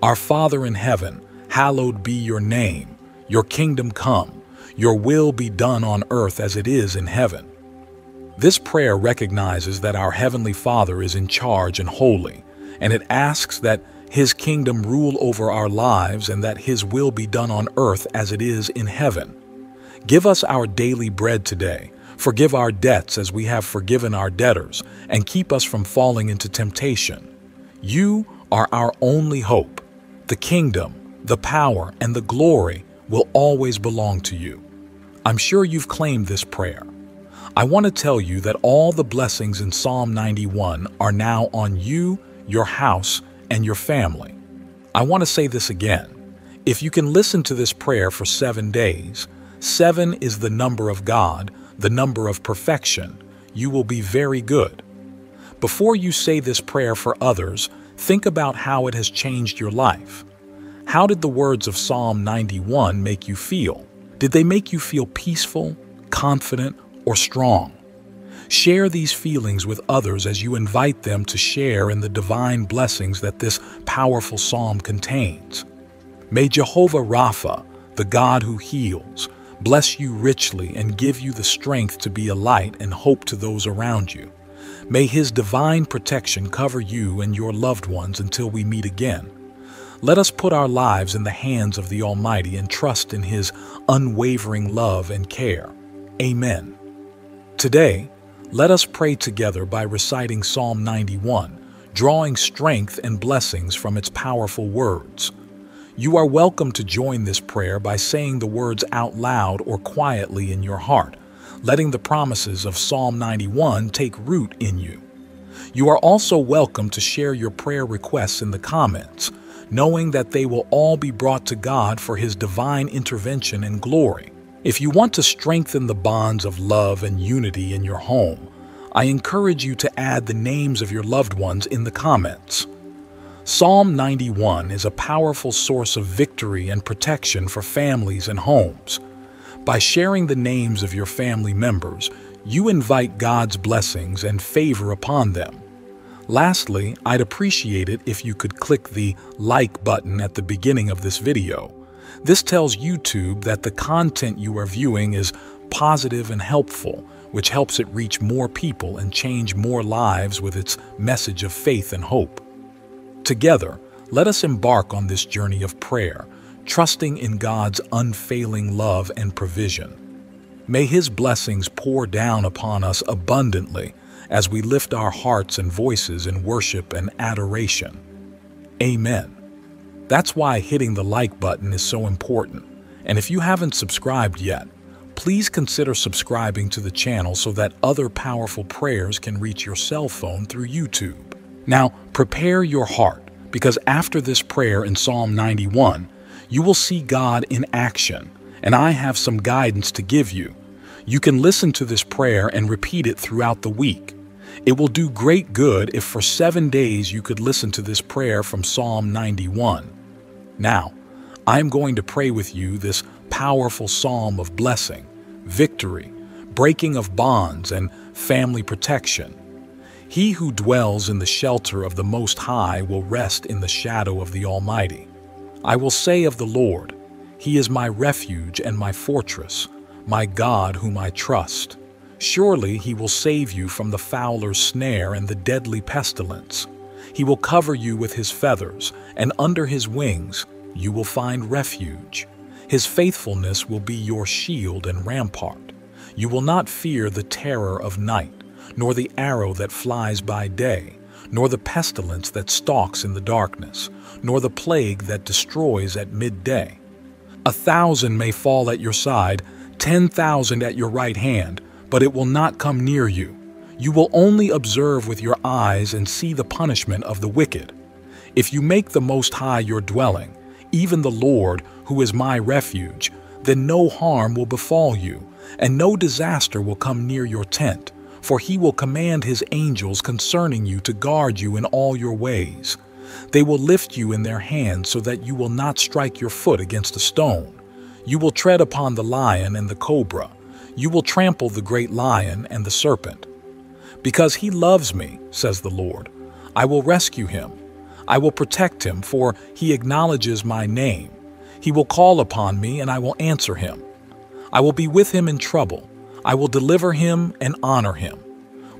Our Father in heaven, hallowed be your name. Your kingdom come. Your will be done on earth as it is in heaven. This prayer recognizes that our Heavenly Father is in charge and holy, and it asks that His kingdom rule over our lives and that His will be done on earth as it is in heaven. Give us our daily bread today. Forgive our debts as we have forgiven our debtors, and keep us from falling into temptation. You are our only hope. The kingdom, the power, and the glory will always belong to you. I'm sure you've claimed this prayer. I want to tell you that all the blessings in Psalm 91 are now on you, your house, and your family. I want to say this again. If you can listen to this prayer for seven days, Seven is the number of God, the number of perfection. You will be very good. Before you say this prayer for others, think about how it has changed your life. How did the words of Psalm 91 make you feel? Did they make you feel peaceful, confident, or strong? Share these feelings with others as you invite them to share in the divine blessings that this powerful psalm contains. May Jehovah Rapha, the God who heals, bless you richly and give you the strength to be a light and hope to those around you. May His divine protection cover you and your loved ones until we meet again. Let us put our lives in the hands of the Almighty and trust in His unwavering love and care. Amen. Today, let us pray together by reciting Psalm 91, drawing strength and blessings from its powerful words. You are welcome to join this prayer by saying the words out loud or quietly in your heart, letting the promises of Psalm 91 take root in you. You are also welcome to share your prayer requests in the comments, knowing that they will all be brought to God for His divine intervention and glory. If you want to strengthen the bonds of love and unity in your home, I encourage you to add the names of your loved ones in the comments. Psalm 91 is a powerful source of victory and protection for families and homes. By sharing the names of your family members, you invite God's blessings and favor upon them. Lastly, I'd appreciate it if you could click the like button at the beginning of this video. This tells YouTube that the content you are viewing is positive and helpful, which helps it reach more people and change more lives with its message of faith and hope. Together, let us embark on this journey of prayer, trusting in God's unfailing love and provision. May His blessings pour down upon us abundantly as we lift our hearts and voices in worship and adoration. Amen. That's why hitting the like button is so important. And if you haven't subscribed yet, please consider subscribing to the channel so that other powerful prayers can reach your cell phone through YouTube. Now, prepare your heart, because after this prayer in Psalm 91, you will see God in action, and I have some guidance to give you. You can listen to this prayer and repeat it throughout the week. It will do great good if for seven days you could listen to this prayer from Psalm 91. Now, I'm going to pray with you this powerful psalm of blessing, victory, breaking of bonds, and family protection. He who dwells in the shelter of the Most High will rest in the shadow of the Almighty. I will say of the Lord, He is my refuge and my fortress, my God whom I trust. Surely he will save you from the fowler's snare and the deadly pestilence. He will cover you with his feathers, and under his wings you will find refuge. His faithfulness will be your shield and rampart. You will not fear the terror of night, nor the arrow that flies by day, nor the pestilence that stalks in the darkness, nor the plague that destroys at midday. A thousand may fall at your side, ten thousand at your right hand, but it will not come near you. You will only observe with your eyes and see the punishment of the wicked. If you make the Most High your dwelling, even the Lord, who is my refuge, then no harm will befall you, and no disaster will come near your tent, for he will command his angels concerning you to guard you in all your ways. They will lift you in their hands so that you will not strike your foot against a stone. You will tread upon the lion and the cobra. You will trample the great lion and the serpent. Because he loves me, says the Lord, I will rescue him. I will protect him, for he acknowledges my name. He will call upon me, and I will answer him. I will be with him in trouble. I will deliver him and honor him.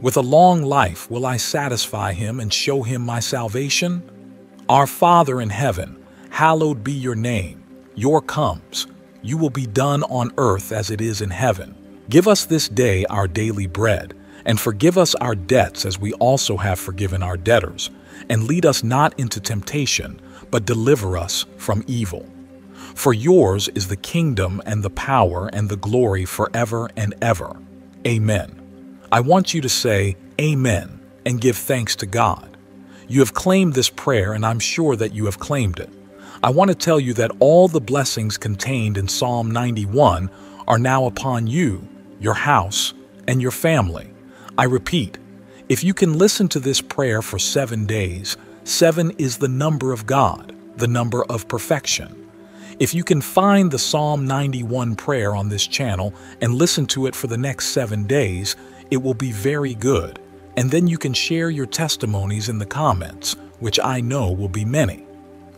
With a long life will I satisfy him and show him my salvation. Our Father in heaven, hallowed be your name. Your comes. You will be done on earth as it is in heaven. Give us this day our daily bread, and forgive us our debts as we also have forgiven our debtors. And lead us not into temptation, but deliver us from evil. For yours is the kingdom and the power and the glory forever and ever. Amen. I want you to say Amen and give thanks to God. You have claimed this prayer, and I'm sure that you have claimed it. I want to tell you that all the blessings contained in Psalm 91 are now upon you, your house, and your family. I repeat, if you can listen to this prayer for seven days, seven is the number of God, the number of perfection. If you can find the Psalm 91 prayer on this channel and listen to it for the next seven days, it will be very good. And then you can share your testimonies in the comments, which I know will be many.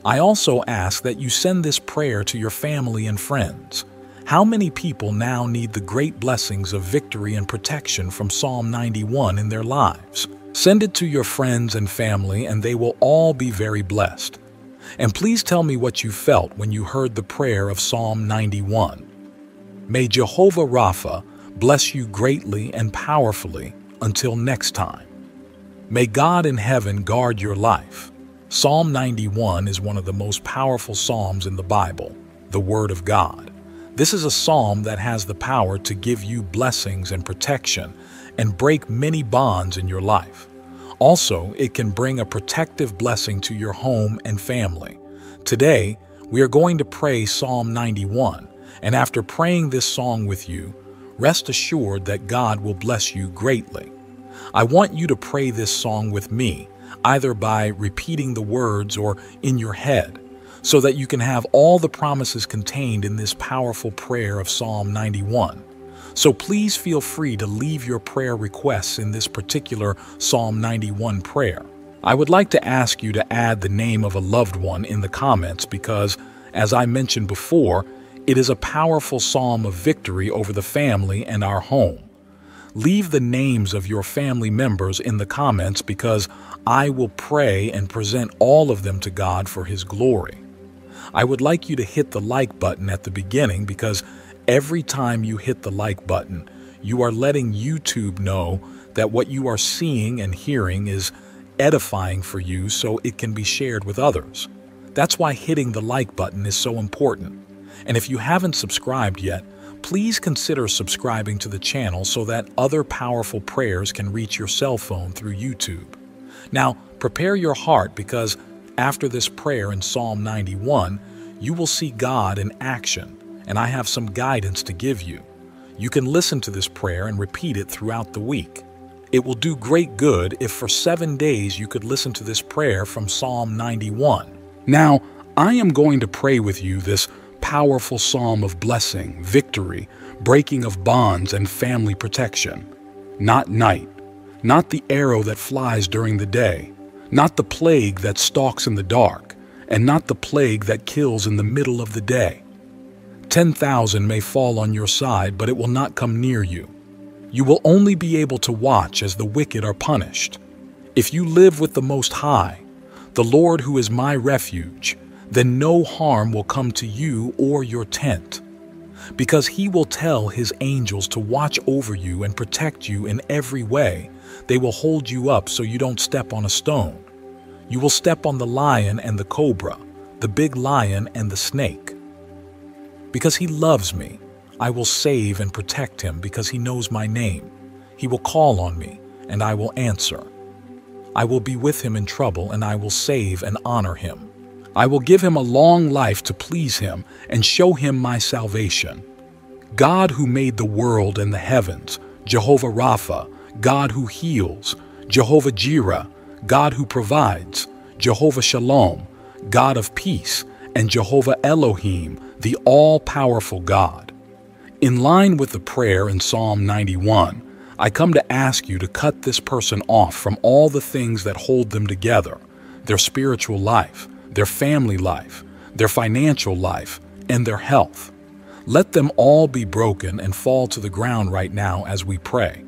I also ask that you send this prayer to your family and friends. How many people now need the great blessings of victory and protection from Psalm 91 in their lives? Send it to your friends and family, and they will all be very blessed. And please tell me what you felt when you heard the prayer of Psalm 91. May Jehovah Rapha bless you greatly and powerfully until next time. May God in heaven guard your life. Psalm 91 is one of the most powerful psalms in the Bible, the Word of God. This is a psalm that has the power to give you blessings and protection and break many bonds in your life. Also, it can bring a protective blessing to your home and family. Today, we are going to pray Psalm 91, and after praying this song with you, rest assured that God will bless you greatly. I want you to pray this song with me either by repeating the words or in your head, so that you can have all the promises contained in this powerful prayer of Psalm 91. So please feel free to leave your prayer requests in this particular Psalm 91 prayer. I would like to ask you to add the name of a loved one in the comments because, as I mentioned before, it is a powerful psalm of victory over the family and our home. Leave the names of your family members in the comments because I will pray and present all of them to God for His glory. I would like you to hit the like button at the beginning because every time you hit the like button, you are letting YouTube know that what you are seeing and hearing is edifying for you so it can be shared with others. That's why hitting the like button is so important. And if you haven't subscribed yet, please consider subscribing to the channel so that other powerful prayers can reach your cell phone through YouTube. Now, prepare your heart because after this prayer in Psalm 91, you will see God in action, and I have some guidance to give you. You can listen to this prayer and repeat it throughout the week. It will do great good if for seven days you could listen to this prayer from Psalm 91. Now, I am going to pray with you this powerful psalm of blessing, victory, breaking of bonds, and family protection. Not night, not the arrow that flies during the day, not the plague that stalks in the dark, and not the plague that kills in the middle of the day. Ten thousand may fall on your side, but it will not come near you. You will only be able to watch as the wicked are punished. If you live with the Most High, the Lord who is my refuge, then no harm will come to you or your tent. Because he will tell his angels to watch over you and protect you in every way. They will hold you up so you don't step on a stone. You will step on the lion and the cobra, the big lion and the snake. Because he loves me, I will save and protect him because he knows my name. He will call on me, and I will answer. I will be with him in trouble, and I will save and honor him. I will give him a long life to please him and show him my salvation. God who made the world and the heavens, Jehovah Rapha, God who heals, Jehovah Jireh, God who provides, Jehovah Shalom, God of peace, and Jehovah Elohim, the all-powerful God. In line with the prayer in Psalm 91, I come to ask you to cut this person off from all the things that hold them together, their spiritual life, their family life, their financial life, and their health. Let them all be broken and fall to the ground right now as we pray.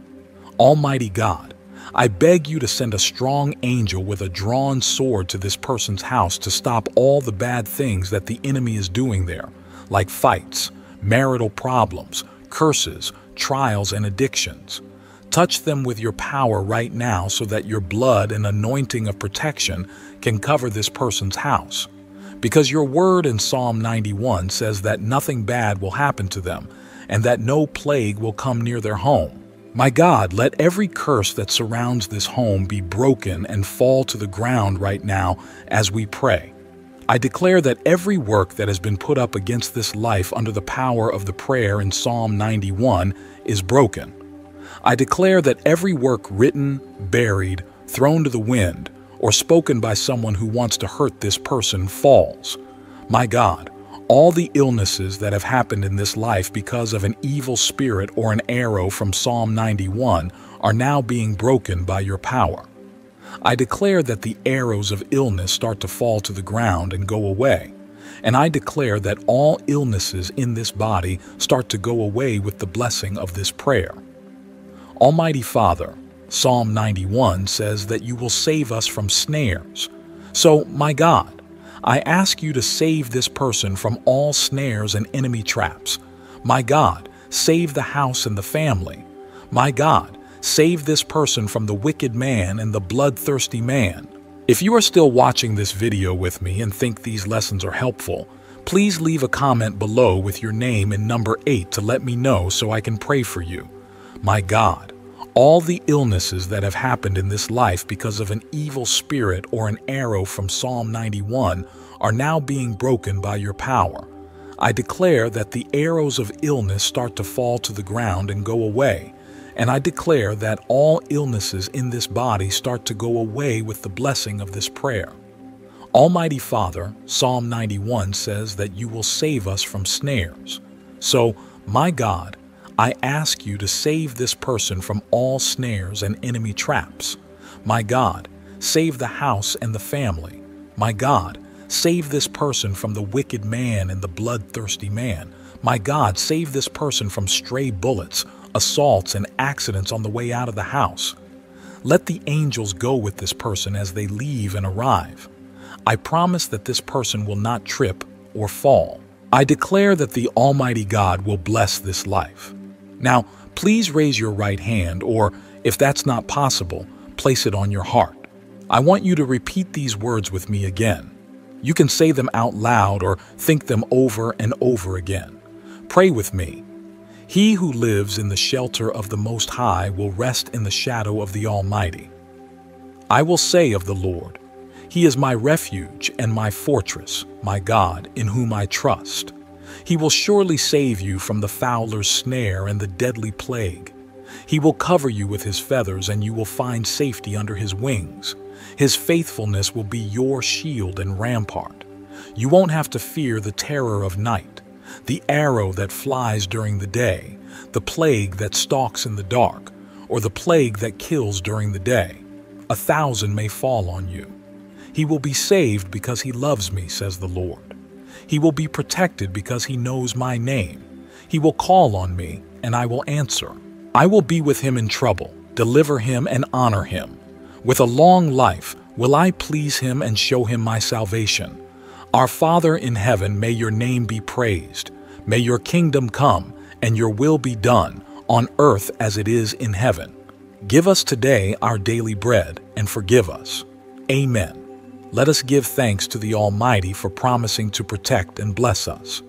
Almighty God, I beg you to send a strong angel with a drawn sword to this person's house to stop all the bad things that the enemy is doing there, like fights, marital problems, curses, trials, and addictions. Touch them with your power right now so that your blood and anointing of protection can cover this person's house. Because your word in Psalm 91 says that nothing bad will happen to them and that no plague will come near their home. My God, let every curse that surrounds this home be broken and fall to the ground right now as we pray. I declare that every work that has been put up against this life under the power of the prayer in Psalm 91 is broken. I declare that every work written, buried, thrown to the wind, or spoken by someone who wants to hurt this person falls. My God, all the illnesses that have happened in this life because of an evil spirit or an arrow from Psalm 91 are now being broken by your power. I declare that the arrows of illness start to fall to the ground and go away. And I declare that all illnesses in this body start to go away with the blessing of this prayer. Almighty Father, Psalm 91 says that you will save us from snares. So, my God, I ask you to save this person from all snares and enemy traps. My God, save the house and the family. My God, Save this person from the wicked man and the bloodthirsty man. If you are still watching this video with me and think these lessons are helpful, please leave a comment below with your name and number 8 to let me know so I can pray for you. My God, all the illnesses that have happened in this life because of an evil spirit or an arrow from Psalm 91 are now being broken by your power. I declare that the arrows of illness start to fall to the ground and go away, and I declare that all illnesses in this body start to go away with the blessing of this prayer. Almighty Father, Psalm 91 says that you will save us from snares. So, my God, I ask you to save this person from all snares and enemy traps. My God, save the house and the family. My God, save this person from the wicked man and the bloodthirsty man. My God, save this person from stray bullets, assaults, and accidents on the way out of the house. Let the angels go with this person as they leave and arrive. I promise that this person will not trip or fall. I declare that the Almighty God will bless this life. Now, please raise your right hand, or if that's not possible, place it on your heart. I want you to repeat these words with me again. You can say them out loud or think them over and over again. Pray with me he who lives in the shelter of the Most High will rest in the shadow of the Almighty. I will say of the Lord, He is my refuge and my fortress, my God, in whom I trust. He will surely save you from the fowler's snare and the deadly plague. He will cover you with his feathers, and you will find safety under his wings. His faithfulness will be your shield and rampart. You won't have to fear the terror of night the arrow that flies during the day, the plague that stalks in the dark, or the plague that kills during the day. A thousand may fall on you. He will be saved because he loves me, says the Lord. He will be protected because he knows my name. He will call on me, and I will answer. I will be with him in trouble, deliver him and honor him. With a long life will I please him and show him my salvation. Our Father in heaven, may your name be praised. May your kingdom come and your will be done on earth as it is in heaven. Give us today our daily bread and forgive us. Amen. Let us give thanks to the Almighty for promising to protect and bless us.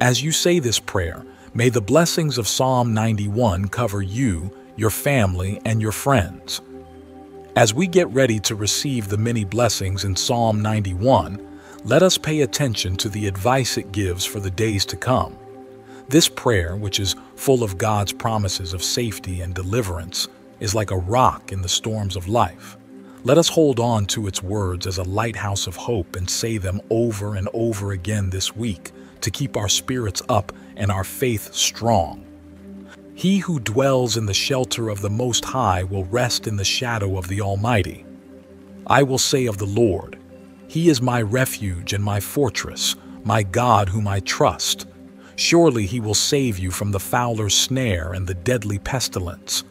As you say this prayer, may the blessings of Psalm 91 cover you, your family, and your friends. As we get ready to receive the many blessings in Psalm 91, let us pay attention to the advice it gives for the days to come. This prayer, which is full of God's promises of safety and deliverance, is like a rock in the storms of life. Let us hold on to its words as a lighthouse of hope and say them over and over again this week to keep our spirits up and our faith strong. He who dwells in the shelter of the Most High will rest in the shadow of the Almighty. I will say of the Lord, he is my refuge and my fortress, my God whom I trust. Surely he will save you from the fowler's snare and the deadly pestilence.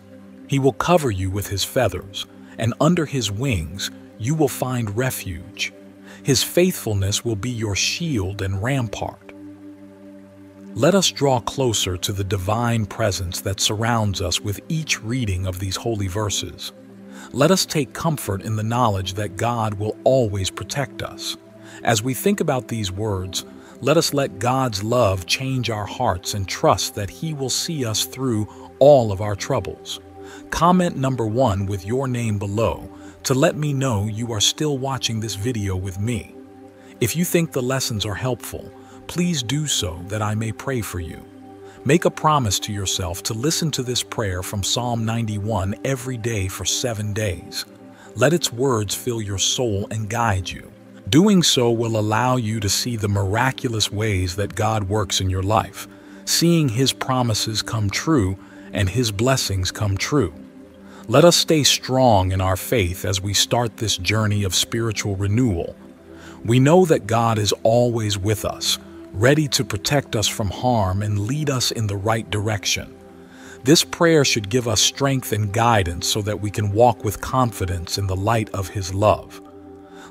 He will cover you with his feathers, and under his wings you will find refuge. His faithfulness will be your shield and rampart. Let us draw closer to the divine presence that surrounds us with each reading of these holy verses. Let us take comfort in the knowledge that God will always protect us. As we think about these words, let us let God's love change our hearts and trust that He will see us through all of our troubles. Comment number one with your name below to let me know you are still watching this video with me. If you think the lessons are helpful, please do so that I may pray for you. Make a promise to yourself to listen to this prayer from Psalm 91 every day for seven days. Let its words fill your soul and guide you. Doing so will allow you to see the miraculous ways that God works in your life, seeing His promises come true and His blessings come true. Let us stay strong in our faith as we start this journey of spiritual renewal. We know that God is always with us, ready to protect us from harm and lead us in the right direction. This prayer should give us strength and guidance so that we can walk with confidence in the light of His love.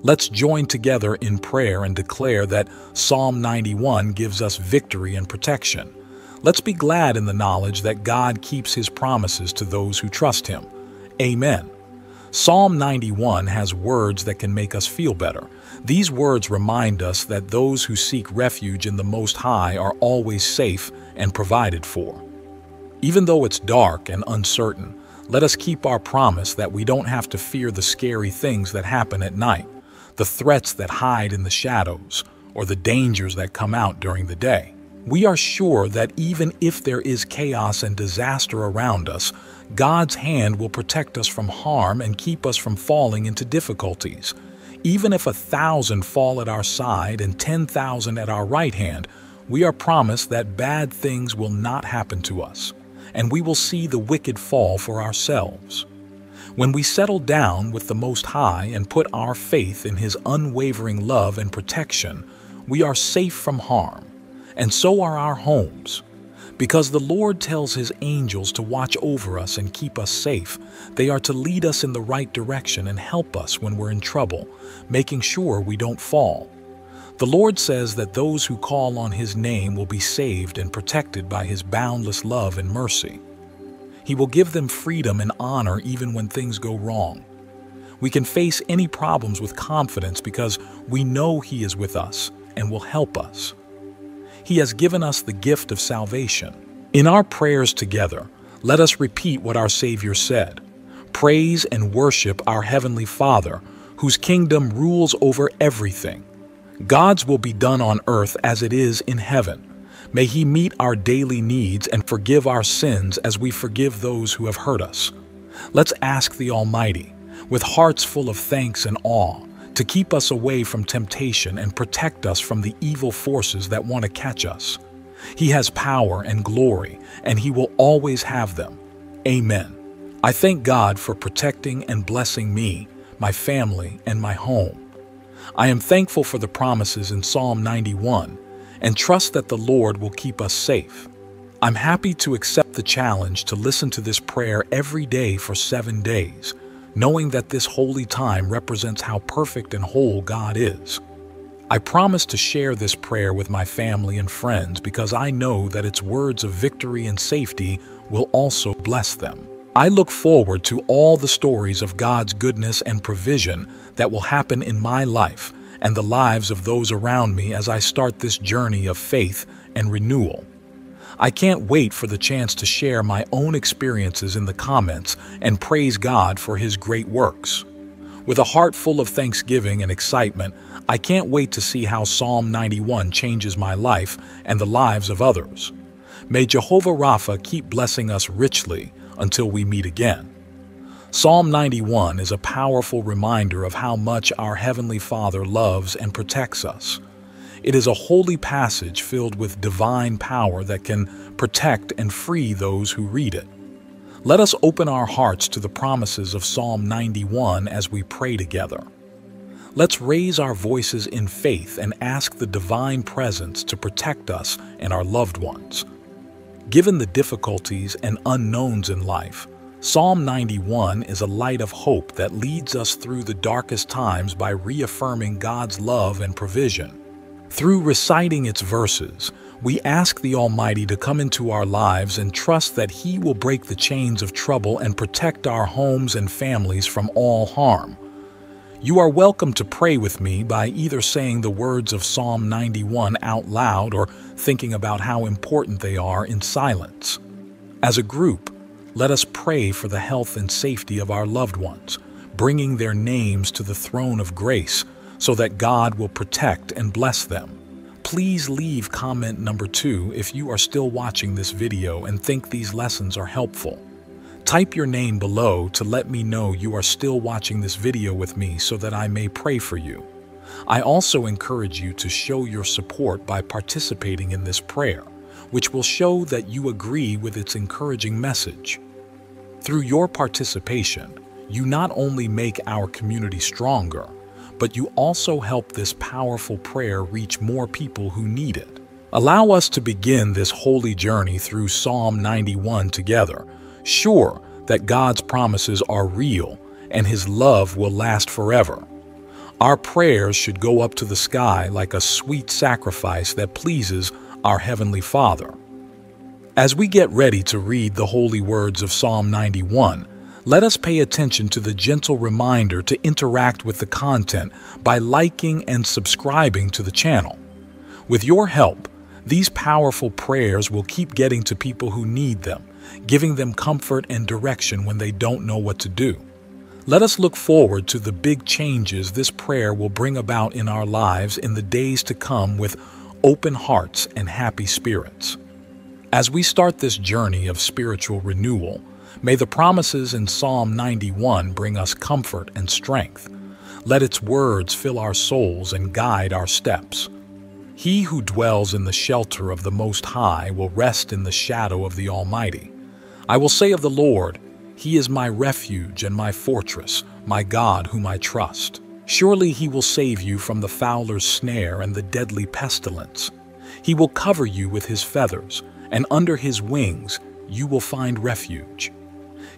Let's join together in prayer and declare that Psalm 91 gives us victory and protection. Let's be glad in the knowledge that God keeps His promises to those who trust Him. Amen. Psalm 91 has words that can make us feel better. These words remind us that those who seek refuge in the Most High are always safe and provided for. Even though it's dark and uncertain, let us keep our promise that we don't have to fear the scary things that happen at night the threats that hide in the shadows, or the dangers that come out during the day. We are sure that even if there is chaos and disaster around us, God's hand will protect us from harm and keep us from falling into difficulties. Even if a thousand fall at our side and ten thousand at our right hand, we are promised that bad things will not happen to us, and we will see the wicked fall for ourselves. When we settle down with the Most High and put our faith in His unwavering love and protection, we are safe from harm, and so are our homes. Because the Lord tells His angels to watch over us and keep us safe, they are to lead us in the right direction and help us when we're in trouble, making sure we don't fall. The Lord says that those who call on His name will be saved and protected by His boundless love and mercy. He will give them freedom and honor even when things go wrong. We can face any problems with confidence because we know He is with us and will help us. He has given us the gift of salvation. In our prayers together, let us repeat what our Savior said. Praise and worship our Heavenly Father, whose kingdom rules over everything. God's will be done on earth as it is in heaven. May He meet our daily needs and forgive our sins as we forgive those who have hurt us. Let's ask the Almighty, with hearts full of thanks and awe, to keep us away from temptation and protect us from the evil forces that want to catch us. He has power and glory, and He will always have them. Amen. I thank God for protecting and blessing me, my family, and my home. I am thankful for the promises in Psalm 91 and trust that the Lord will keep us safe. I'm happy to accept the challenge to listen to this prayer every day for seven days, knowing that this holy time represents how perfect and whole God is. I promise to share this prayer with my family and friends because I know that its words of victory and safety will also bless them. I look forward to all the stories of God's goodness and provision that will happen in my life and the lives of those around me as I start this journey of faith and renewal. I can't wait for the chance to share my own experiences in the comments and praise God for His great works. With a heart full of thanksgiving and excitement, I can't wait to see how Psalm 91 changes my life and the lives of others. May Jehovah Rapha keep blessing us richly until we meet again. Psalm 91 is a powerful reminder of how much our Heavenly Father loves and protects us. It is a holy passage filled with divine power that can protect and free those who read it. Let us open our hearts to the promises of Psalm 91 as we pray together. Let's raise our voices in faith and ask the divine presence to protect us and our loved ones. Given the difficulties and unknowns in life, Psalm 91 is a light of hope that leads us through the darkest times by reaffirming God's love and provision. Through reciting its verses, we ask the Almighty to come into our lives and trust that He will break the chains of trouble and protect our homes and families from all harm. You are welcome to pray with me by either saying the words of Psalm 91 out loud or thinking about how important they are in silence. As a group, let us pray for the health and safety of our loved ones, bringing their names to the throne of grace so that God will protect and bless them. Please leave comment number two if you are still watching this video and think these lessons are helpful. Type your name below to let me know you are still watching this video with me so that I may pray for you. I also encourage you to show your support by participating in this prayer, which will show that you agree with its encouraging message. Through your participation, you not only make our community stronger, but you also help this powerful prayer reach more people who need it. Allow us to begin this holy journey through Psalm 91 together, sure that God's promises are real and His love will last forever. Our prayers should go up to the sky like a sweet sacrifice that pleases our Heavenly Father. As we get ready to read the holy words of Psalm 91, let us pay attention to the gentle reminder to interact with the content by liking and subscribing to the channel. With your help, these powerful prayers will keep getting to people who need them, giving them comfort and direction when they don't know what to do. Let us look forward to the big changes this prayer will bring about in our lives in the days to come with open hearts and happy spirits. As we start this journey of spiritual renewal, May the promises in Psalm 91 bring us comfort and strength. Let its words fill our souls and guide our steps. He who dwells in the shelter of the Most High will rest in the shadow of the Almighty. I will say of the Lord, He is my refuge and my fortress, my God whom I trust. Surely he will save you from the fowler's snare and the deadly pestilence. He will cover you with his feathers, and under his wings you will find refuge.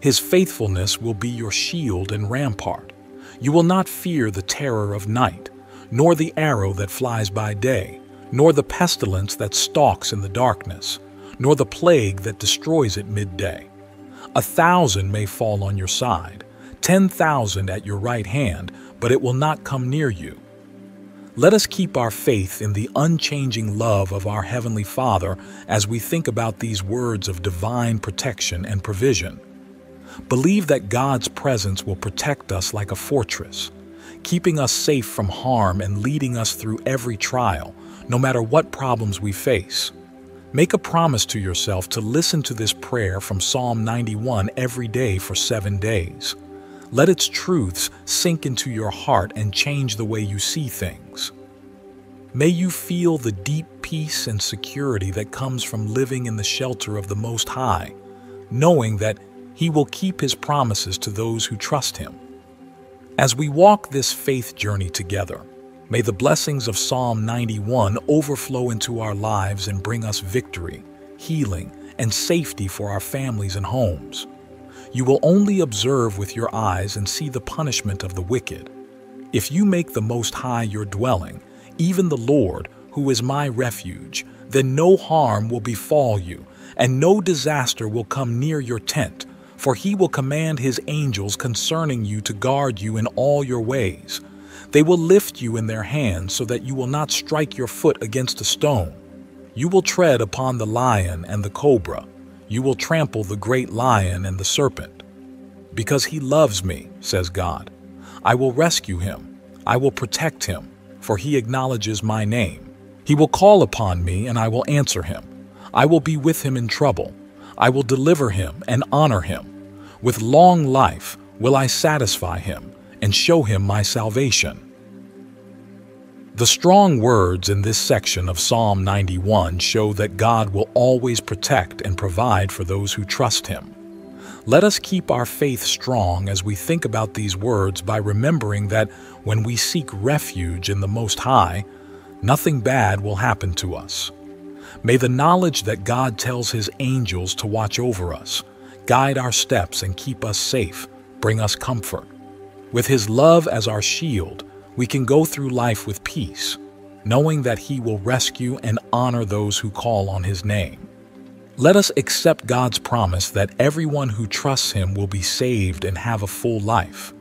His faithfulness will be your shield and rampart. You will not fear the terror of night, nor the arrow that flies by day, nor the pestilence that stalks in the darkness, nor the plague that destroys at midday. A thousand may fall on your side, ten thousand at your right hand, but it will not come near you. Let us keep our faith in the unchanging love of our Heavenly Father as we think about these words of divine protection and provision. Believe that God's presence will protect us like a fortress, keeping us safe from harm and leading us through every trial, no matter what problems we face. Make a promise to yourself to listen to this prayer from Psalm 91 every day for seven days. Let its truths sink into your heart and change the way you see things. May you feel the deep peace and security that comes from living in the shelter of the Most High, knowing that he will keep his promises to those who trust him. As we walk this faith journey together, may the blessings of Psalm 91 overflow into our lives and bring us victory, healing, and safety for our families and homes. You will only observe with your eyes and see the punishment of the wicked. If you make the Most High your dwelling, even the Lord, who is my refuge, then no harm will befall you, and no disaster will come near your tent, for he will command his angels concerning you to guard you in all your ways. They will lift you in their hands so that you will not strike your foot against a stone. You will tread upon the lion and the cobra. You will trample the great lion and the serpent. Because he loves me, says God, I will rescue him. I will protect him, for he acknowledges my name. He will call upon me, and I will answer him. I will be with him in trouble. I will deliver him and honor him. With long life will I satisfy him and show him my salvation. The strong words in this section of Psalm 91 show that God will always protect and provide for those who trust him. Let us keep our faith strong as we think about these words by remembering that when we seek refuge in the Most High, nothing bad will happen to us. May the knowledge that God tells his angels to watch over us, guide our steps and keep us safe, bring us comfort. With his love as our shield, we can go through life with peace, knowing that he will rescue and honor those who call on his name. Let us accept God's promise that everyone who trusts him will be saved and have a full life.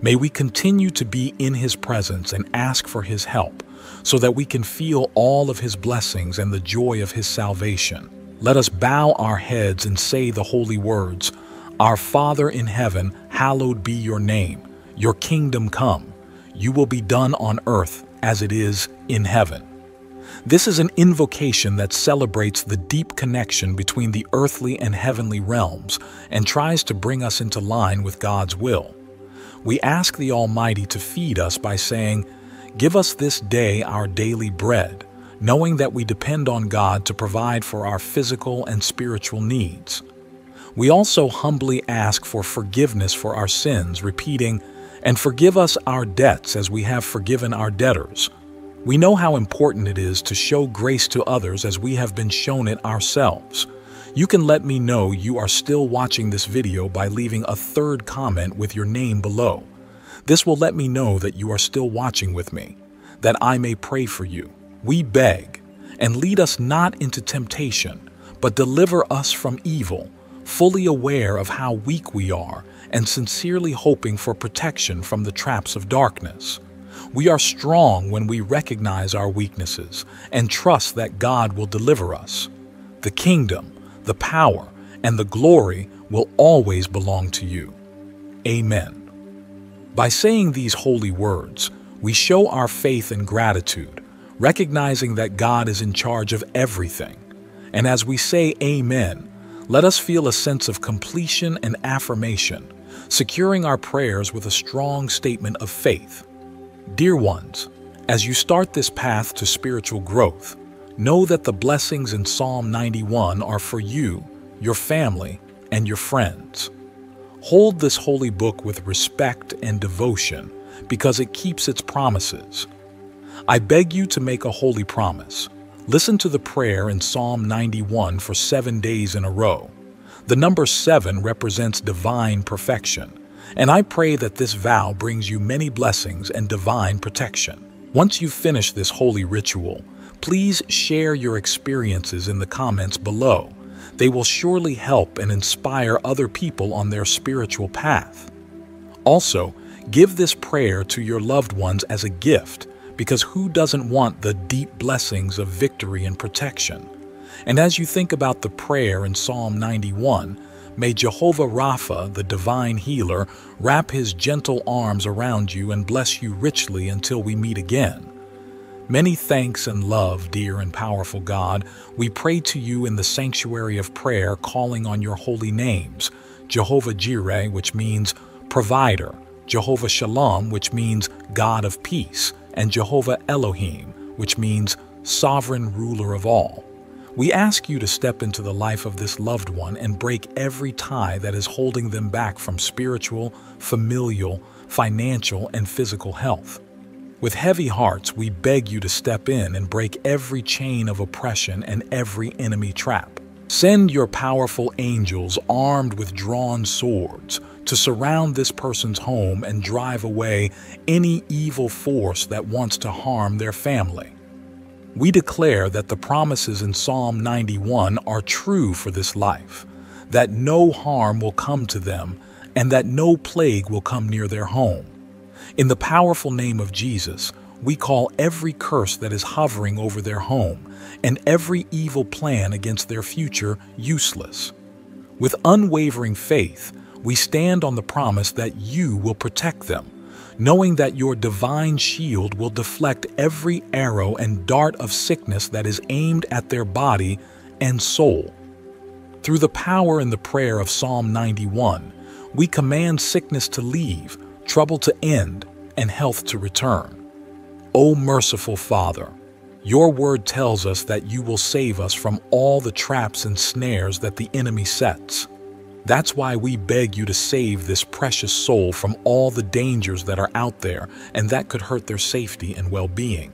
May we continue to be in his presence and ask for his help, so that we can feel all of his blessings and the joy of his salvation. Let us bow our heads and say the holy words, Our Father in heaven, hallowed be your name. Your kingdom come. you will be done on earth as it is in heaven. This is an invocation that celebrates the deep connection between the earthly and heavenly realms and tries to bring us into line with God's will. We ask the Almighty to feed us by saying, Give us this day our daily bread, knowing that we depend on God to provide for our physical and spiritual needs. We also humbly ask for forgiveness for our sins, repeating, And forgive us our debts as we have forgiven our debtors. We know how important it is to show grace to others as we have been shown it ourselves. You can let me know you are still watching this video by leaving a third comment with your name below. This will let me know that you are still watching with me, that I may pray for you. We beg, and lead us not into temptation, but deliver us from evil, fully aware of how weak we are and sincerely hoping for protection from the traps of darkness. We are strong when we recognize our weaknesses and trust that God will deliver us. The kingdom, the power, and the glory will always belong to you. Amen. By saying these holy words, we show our faith and gratitude, recognizing that God is in charge of everything. And as we say Amen, let us feel a sense of completion and affirmation, securing our prayers with a strong statement of faith. Dear ones, as you start this path to spiritual growth, Know that the blessings in Psalm 91 are for you, your family, and your friends. Hold this holy book with respect and devotion because it keeps its promises. I beg you to make a holy promise. Listen to the prayer in Psalm 91 for seven days in a row. The number seven represents divine perfection, and I pray that this vow brings you many blessings and divine protection. Once you finish this holy ritual, Please share your experiences in the comments below. They will surely help and inspire other people on their spiritual path. Also, give this prayer to your loved ones as a gift because who doesn't want the deep blessings of victory and protection? And as you think about the prayer in Psalm 91, may Jehovah Rapha, the divine healer, wrap his gentle arms around you and bless you richly until we meet again. Many thanks and love, dear and powerful God. We pray to you in the sanctuary of prayer, calling on your holy names Jehovah Jireh, which means provider, Jehovah Shalom, which means God of peace, and Jehovah Elohim, which means sovereign ruler of all. We ask you to step into the life of this loved one and break every tie that is holding them back from spiritual, familial, financial, and physical health. With heavy hearts, we beg you to step in and break every chain of oppression and every enemy trap. Send your powerful angels armed with drawn swords to surround this person's home and drive away any evil force that wants to harm their family. We declare that the promises in Psalm 91 are true for this life, that no harm will come to them, and that no plague will come near their home. In the powerful name of Jesus, we call every curse that is hovering over their home and every evil plan against their future useless. With unwavering faith, we stand on the promise that you will protect them, knowing that your divine shield will deflect every arrow and dart of sickness that is aimed at their body and soul. Through the power in the prayer of Psalm 91, we command sickness to leave, trouble to end, and health to return. O merciful Father, your word tells us that you will save us from all the traps and snares that the enemy sets. That's why we beg you to save this precious soul from all the dangers that are out there and that could hurt their safety and well-being.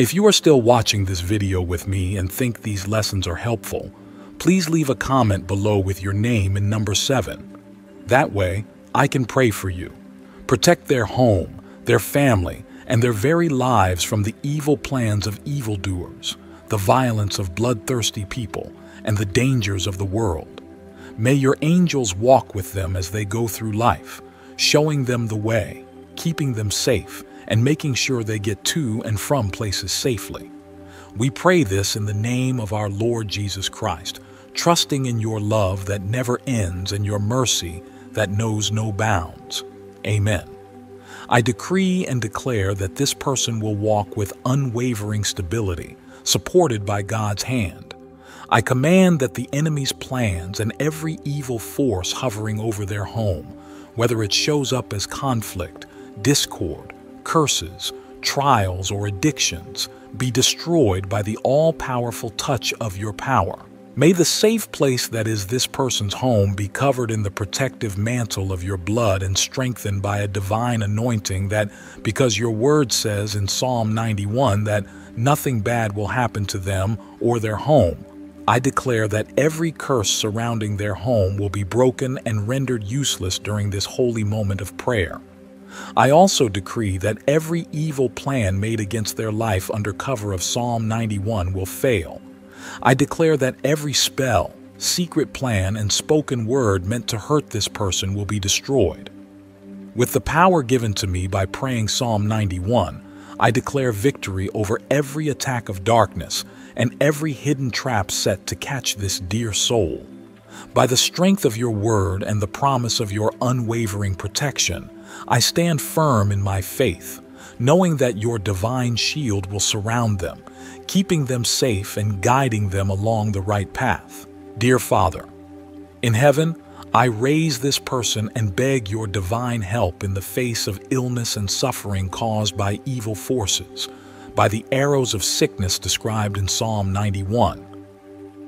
If you are still watching this video with me and think these lessons are helpful, please leave a comment below with your name and number 7. That way, I can pray for you protect their home, their family, and their very lives from the evil plans of evildoers, the violence of bloodthirsty people, and the dangers of the world. May your angels walk with them as they go through life, showing them the way, keeping them safe, and making sure they get to and from places safely. We pray this in the name of our Lord Jesus Christ, trusting in your love that never ends and your mercy that knows no bounds. Amen. I decree and declare that this person will walk with unwavering stability, supported by God's hand. I command that the enemy's plans and every evil force hovering over their home, whether it shows up as conflict, discord, curses, trials, or addictions, be destroyed by the all-powerful touch of your power. May the safe place that is this person's home be covered in the protective mantle of your blood and strengthened by a divine anointing that, because your word says in Psalm 91 that nothing bad will happen to them or their home, I declare that every curse surrounding their home will be broken and rendered useless during this holy moment of prayer. I also decree that every evil plan made against their life under cover of Psalm 91 will fail I declare that every spell, secret plan, and spoken word meant to hurt this person will be destroyed. With the power given to me by praying Psalm 91, I declare victory over every attack of darkness and every hidden trap set to catch this dear soul. By the strength of your word and the promise of your unwavering protection, I stand firm in my faith, knowing that your divine shield will surround them keeping them safe and guiding them along the right path. Dear Father, in heaven, I raise this person and beg your divine help in the face of illness and suffering caused by evil forces, by the arrows of sickness described in Psalm 91.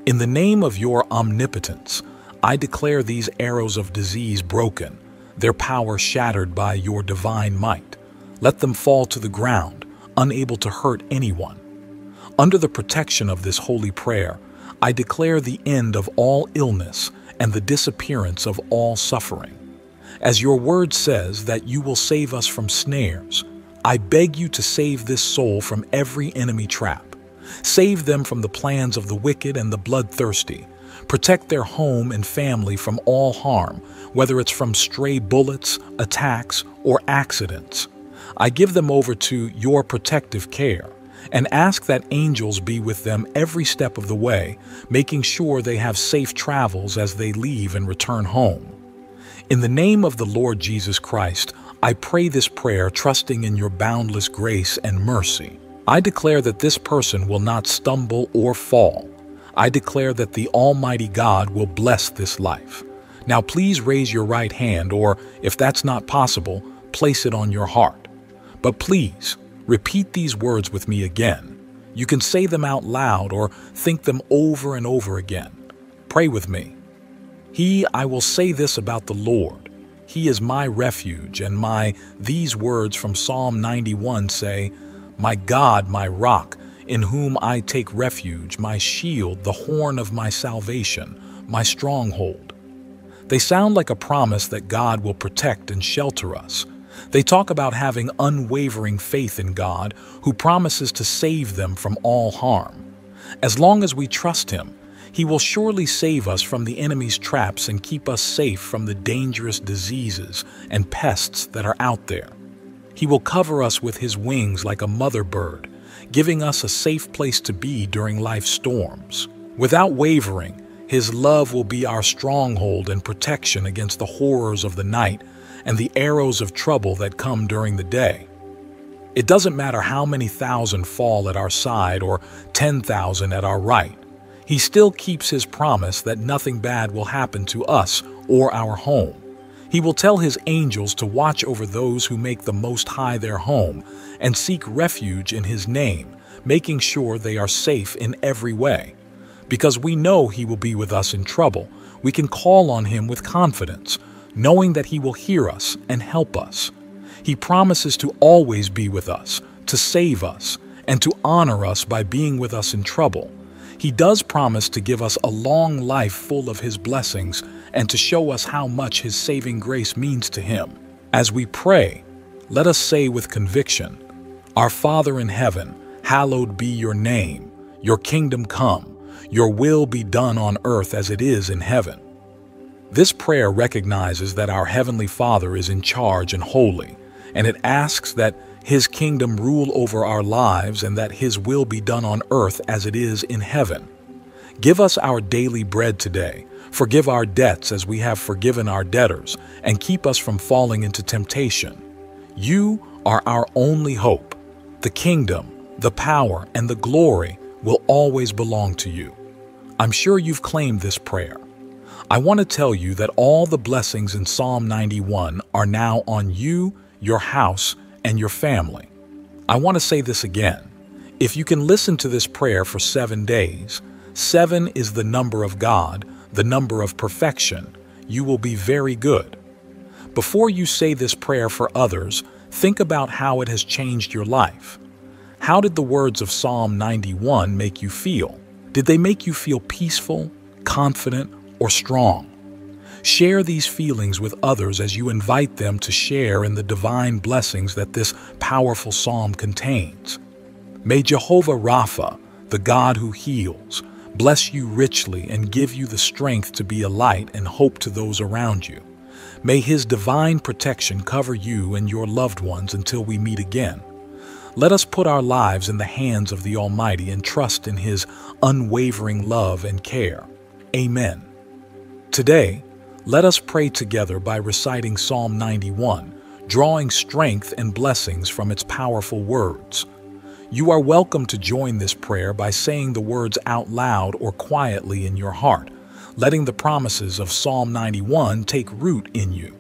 In the name of your omnipotence, I declare these arrows of disease broken, their power shattered by your divine might. Let them fall to the ground, unable to hurt anyone. Under the protection of this holy prayer, I declare the end of all illness and the disappearance of all suffering. As your word says that you will save us from snares, I beg you to save this soul from every enemy trap. Save them from the plans of the wicked and the bloodthirsty. Protect their home and family from all harm, whether it's from stray bullets, attacks, or accidents. I give them over to your protective care and ask that angels be with them every step of the way, making sure they have safe travels as they leave and return home. In the name of the Lord Jesus Christ, I pray this prayer trusting in your boundless grace and mercy. I declare that this person will not stumble or fall. I declare that the Almighty God will bless this life. Now please raise your right hand, or if that's not possible, place it on your heart. But please, Repeat these words with me again. You can say them out loud or think them over and over again. Pray with me. He, I will say this about the Lord. He is my refuge, and my, these words from Psalm 91 say, My God, my rock, in whom I take refuge, my shield, the horn of my salvation, my stronghold. They sound like a promise that God will protect and shelter us, they talk about having unwavering faith in God who promises to save them from all harm. As long as we trust Him, He will surely save us from the enemy's traps and keep us safe from the dangerous diseases and pests that are out there. He will cover us with His wings like a mother bird, giving us a safe place to be during life's storms. Without wavering, His love will be our stronghold and protection against the horrors of the night and the arrows of trouble that come during the day. It doesn't matter how many thousand fall at our side or 10,000 at our right. He still keeps his promise that nothing bad will happen to us or our home. He will tell his angels to watch over those who make the Most High their home and seek refuge in his name, making sure they are safe in every way. Because we know he will be with us in trouble, we can call on him with confidence, knowing that He will hear us and help us. He promises to always be with us, to save us, and to honor us by being with us in trouble. He does promise to give us a long life full of His blessings and to show us how much His saving grace means to Him. As we pray, let us say with conviction, Our Father in heaven, hallowed be your name. Your kingdom come. Your will be done on earth as it is in heaven. This prayer recognizes that our Heavenly Father is in charge and holy, and it asks that His kingdom rule over our lives and that His will be done on earth as it is in heaven. Give us our daily bread today. Forgive our debts as we have forgiven our debtors, and keep us from falling into temptation. You are our only hope. The kingdom, the power, and the glory will always belong to you. I'm sure you've claimed this prayer. I want to tell you that all the blessings in Psalm 91 are now on you, your house, and your family. I want to say this again. If you can listen to this prayer for seven days, seven is the number of God, the number of perfection, you will be very good. Before you say this prayer for others, think about how it has changed your life. How did the words of Psalm 91 make you feel? Did they make you feel peaceful, confident, or strong? Share these feelings with others as you invite them to share in the divine blessings that this powerful psalm contains. May Jehovah Rapha, the God who heals, bless you richly and give you the strength to be a light and hope to those around you. May His divine protection cover you and your loved ones until we meet again. Let us put our lives in the hands of the Almighty and trust in His unwavering love and care. Amen. Today, let us pray together by reciting Psalm 91, drawing strength and blessings from its powerful words. You are welcome to join this prayer by saying the words out loud or quietly in your heart, letting the promises of Psalm 91 take root in you.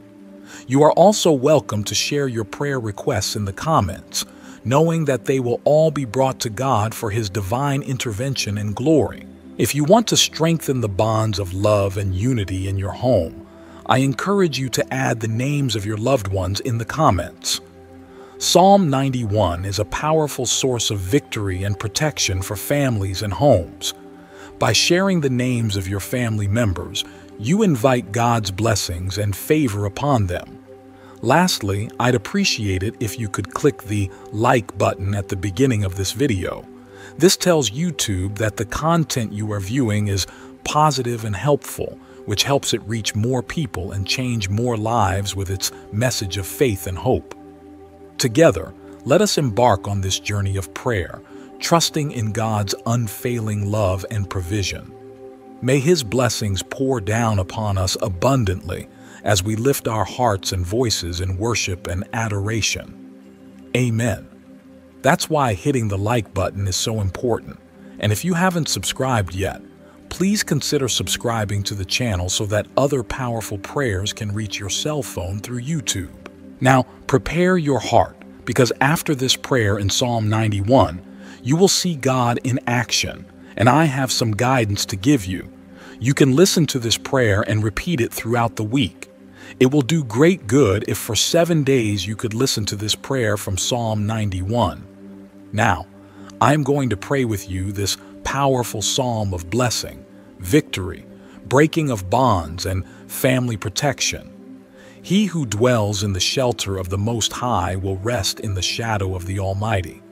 You are also welcome to share your prayer requests in the comments, knowing that they will all be brought to God for His divine intervention and glory. If you want to strengthen the bonds of love and unity in your home, I encourage you to add the names of your loved ones in the comments. Psalm 91 is a powerful source of victory and protection for families and homes. By sharing the names of your family members, you invite God's blessings and favor upon them. Lastly, I'd appreciate it if you could click the like button at the beginning of this video. This tells YouTube that the content you are viewing is positive and helpful, which helps it reach more people and change more lives with its message of faith and hope. Together, let us embark on this journey of prayer, trusting in God's unfailing love and provision. May His blessings pour down upon us abundantly as we lift our hearts and voices in worship and adoration. Amen. That's why hitting the like button is so important. And if you haven't subscribed yet, please consider subscribing to the channel so that other powerful prayers can reach your cell phone through YouTube. Now, prepare your heart, because after this prayer in Psalm 91, you will see God in action, and I have some guidance to give you. You can listen to this prayer and repeat it throughout the week. It will do great good if for seven days you could listen to this prayer from Psalm 91. Now, I'm going to pray with you this powerful psalm of blessing, victory, breaking of bonds, and family protection. He who dwells in the shelter of the Most High will rest in the shadow of the Almighty.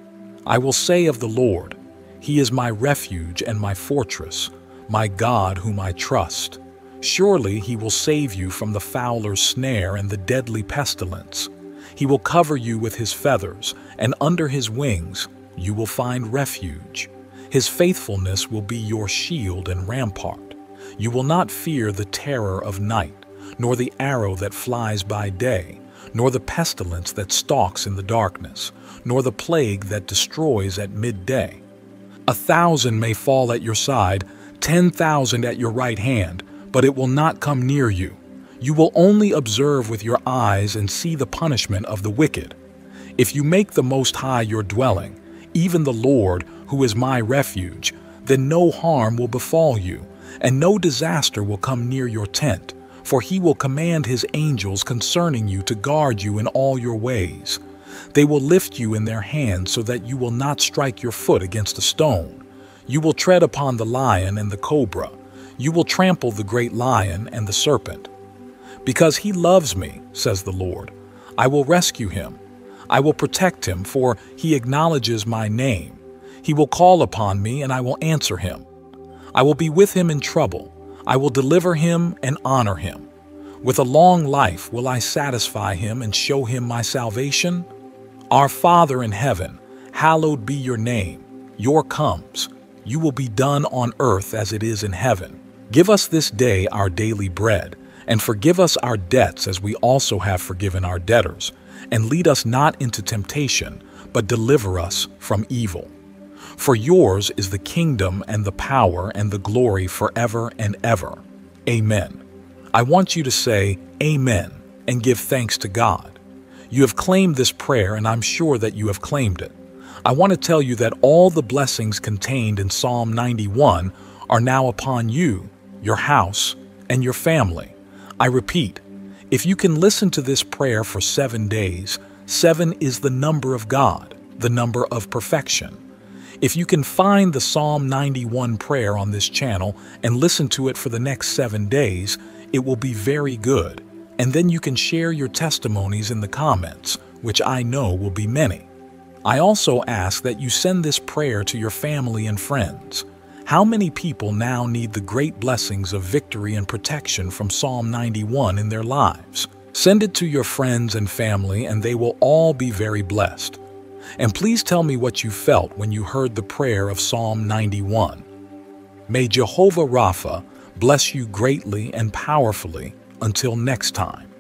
I will say of the Lord, He is my refuge and my fortress, my God whom I trust. Surely he will save you from the fowler's snare and the deadly pestilence. He will cover you with his feathers, and under his wings you will find refuge. His faithfulness will be your shield and rampart. You will not fear the terror of night nor the arrow that flies by day, nor the pestilence that stalks in the darkness, nor the plague that destroys at midday. A thousand may fall at your side, ten thousand at your right hand, but it will not come near you. You will only observe with your eyes and see the punishment of the wicked. If you make the Most High your dwelling, even the Lord, who is my refuge, then no harm will befall you, and no disaster will come near your tent for he will command his angels concerning you to guard you in all your ways. They will lift you in their hands so that you will not strike your foot against a stone. You will tread upon the lion and the cobra. You will trample the great lion and the serpent. Because he loves me, says the Lord, I will rescue him. I will protect him, for he acknowledges my name. He will call upon me, and I will answer him. I will be with him in trouble. I will deliver him and honor him. With a long life will I satisfy him and show him my salvation. Our Father in heaven, hallowed be your name. Your comes. You will be done on earth as it is in heaven. Give us this day our daily bread, and forgive us our debts as we also have forgiven our debtors. and lead us not into temptation, but deliver us from evil. For yours is the kingdom and the power and the glory forever and ever. Amen. I want you to say Amen and give thanks to God. You have claimed this prayer, and I'm sure that you have claimed it. I want to tell you that all the blessings contained in Psalm 91 are now upon you, your house, and your family. I repeat, if you can listen to this prayer for seven days, seven is the number of God, the number of perfection. If you can find the Psalm 91 prayer on this channel and listen to it for the next seven days, it will be very good. And then you can share your testimonies in the comments, which I know will be many. I also ask that you send this prayer to your family and friends. How many people now need the great blessings of victory and protection from Psalm 91 in their lives? Send it to your friends and family, and they will all be very blessed. And please tell me what you felt when you heard the prayer of Psalm 91. May Jehovah Rapha bless you greatly and powerfully until next time.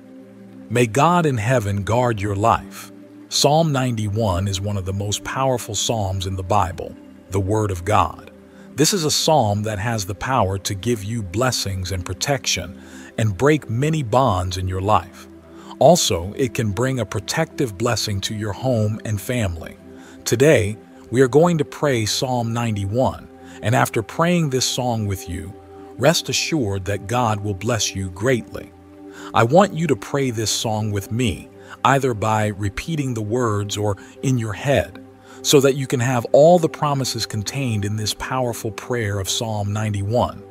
May God in heaven guard your life. Psalm 91 is one of the most powerful psalms in the Bible, the Word of God. This is a psalm that has the power to give you blessings and protection and break many bonds in your life. Also, it can bring a protective blessing to your home and family. Today, we are going to pray Psalm 91, and after praying this song with you, rest assured that God will bless you greatly. I want you to pray this song with me, either by repeating the words or in your head so that you can have all the promises contained in this powerful prayer of Psalm 91.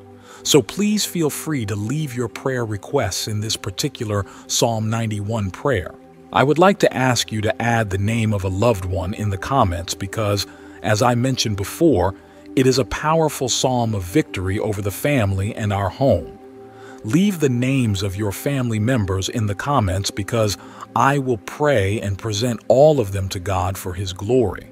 So please feel free to leave your prayer requests in this particular Psalm 91 prayer. I would like to ask you to add the name of a loved one in the comments because, as I mentioned before, it is a powerful psalm of victory over the family and our home. Leave the names of your family members in the comments because I will pray and present all of them to God for His glory.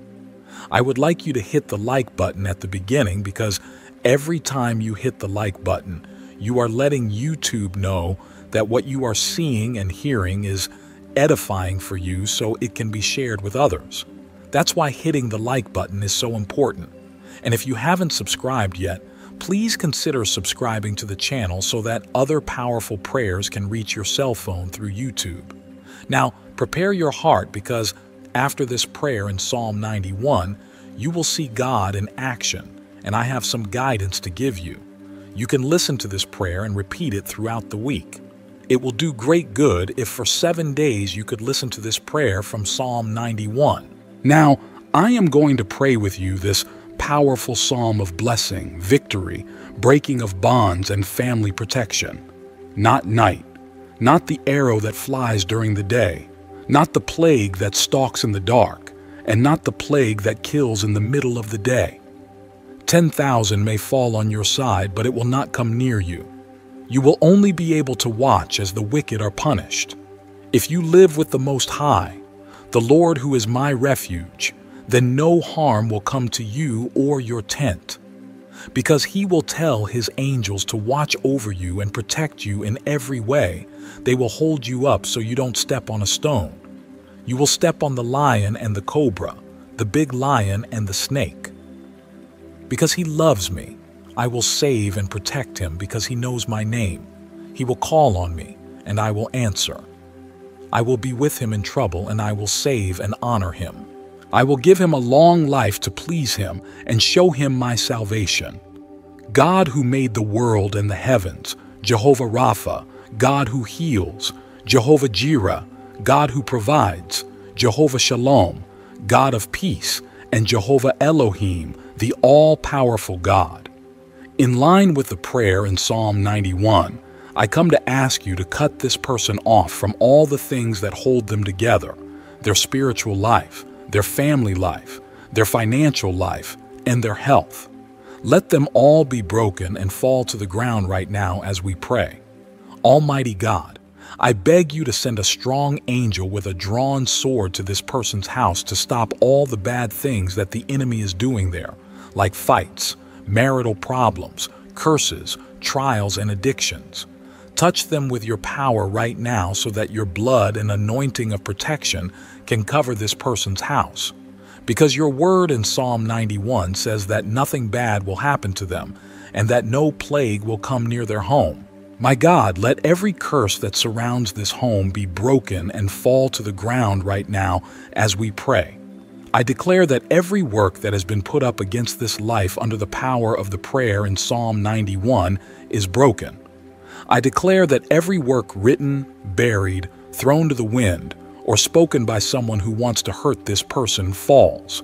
I would like you to hit the like button at the beginning because every time you hit the like button, you are letting YouTube know that what you are seeing and hearing is edifying for you so it can be shared with others. That's why hitting the like button is so important. And if you haven't subscribed yet, please consider subscribing to the channel so that other powerful prayers can reach your cell phone through YouTube. Now, prepare your heart because after this prayer in Psalm 91, you will see God in action, and I have some guidance to give you. You can listen to this prayer and repeat it throughout the week. It will do great good if for seven days you could listen to this prayer from Psalm 91. Now, I am going to pray with you this powerful psalm of blessing, victory, breaking of bonds, and family protection. Not night, not the arrow that flies during the day, not the plague that stalks in the dark, and not the plague that kills in the middle of the day. Ten thousand may fall on your side, but it will not come near you. You will only be able to watch as the wicked are punished. If you live with the Most High, the Lord who is my refuge, then no harm will come to you or your tent. Because he will tell his angels to watch over you and protect you in every way, they will hold you up so you don't step on a stone. You will step on the lion and the cobra, the big lion and the snake. Because he loves me, I will save and protect him because he knows my name. He will call on me, and I will answer. I will be with him in trouble, and I will save and honor him. I will give him a long life to please him and show him my salvation. God who made the world and the heavens, Jehovah Rapha, God who heals, Jehovah Jireh, God who provides, Jehovah Shalom, God of peace, and Jehovah Elohim, the all-powerful God. In line with the prayer in Psalm 91, I come to ask you to cut this person off from all the things that hold them together, their spiritual life, their family life, their financial life, and their health. Let them all be broken and fall to the ground right now as we pray. Almighty God, I beg you to send a strong angel with a drawn sword to this person's house to stop all the bad things that the enemy is doing there, like fights, marital problems, curses, trials, and addictions. Touch them with your power right now so that your blood and anointing of protection can cover this person's house. Because your word in Psalm 91 says that nothing bad will happen to them and that no plague will come near their home. My God, let every curse that surrounds this home be broken and fall to the ground right now as we pray. I declare that every work that has been put up against this life under the power of the prayer in Psalm 91 is broken. I declare that every work written, buried, thrown to the wind, or spoken by someone who wants to hurt this person falls.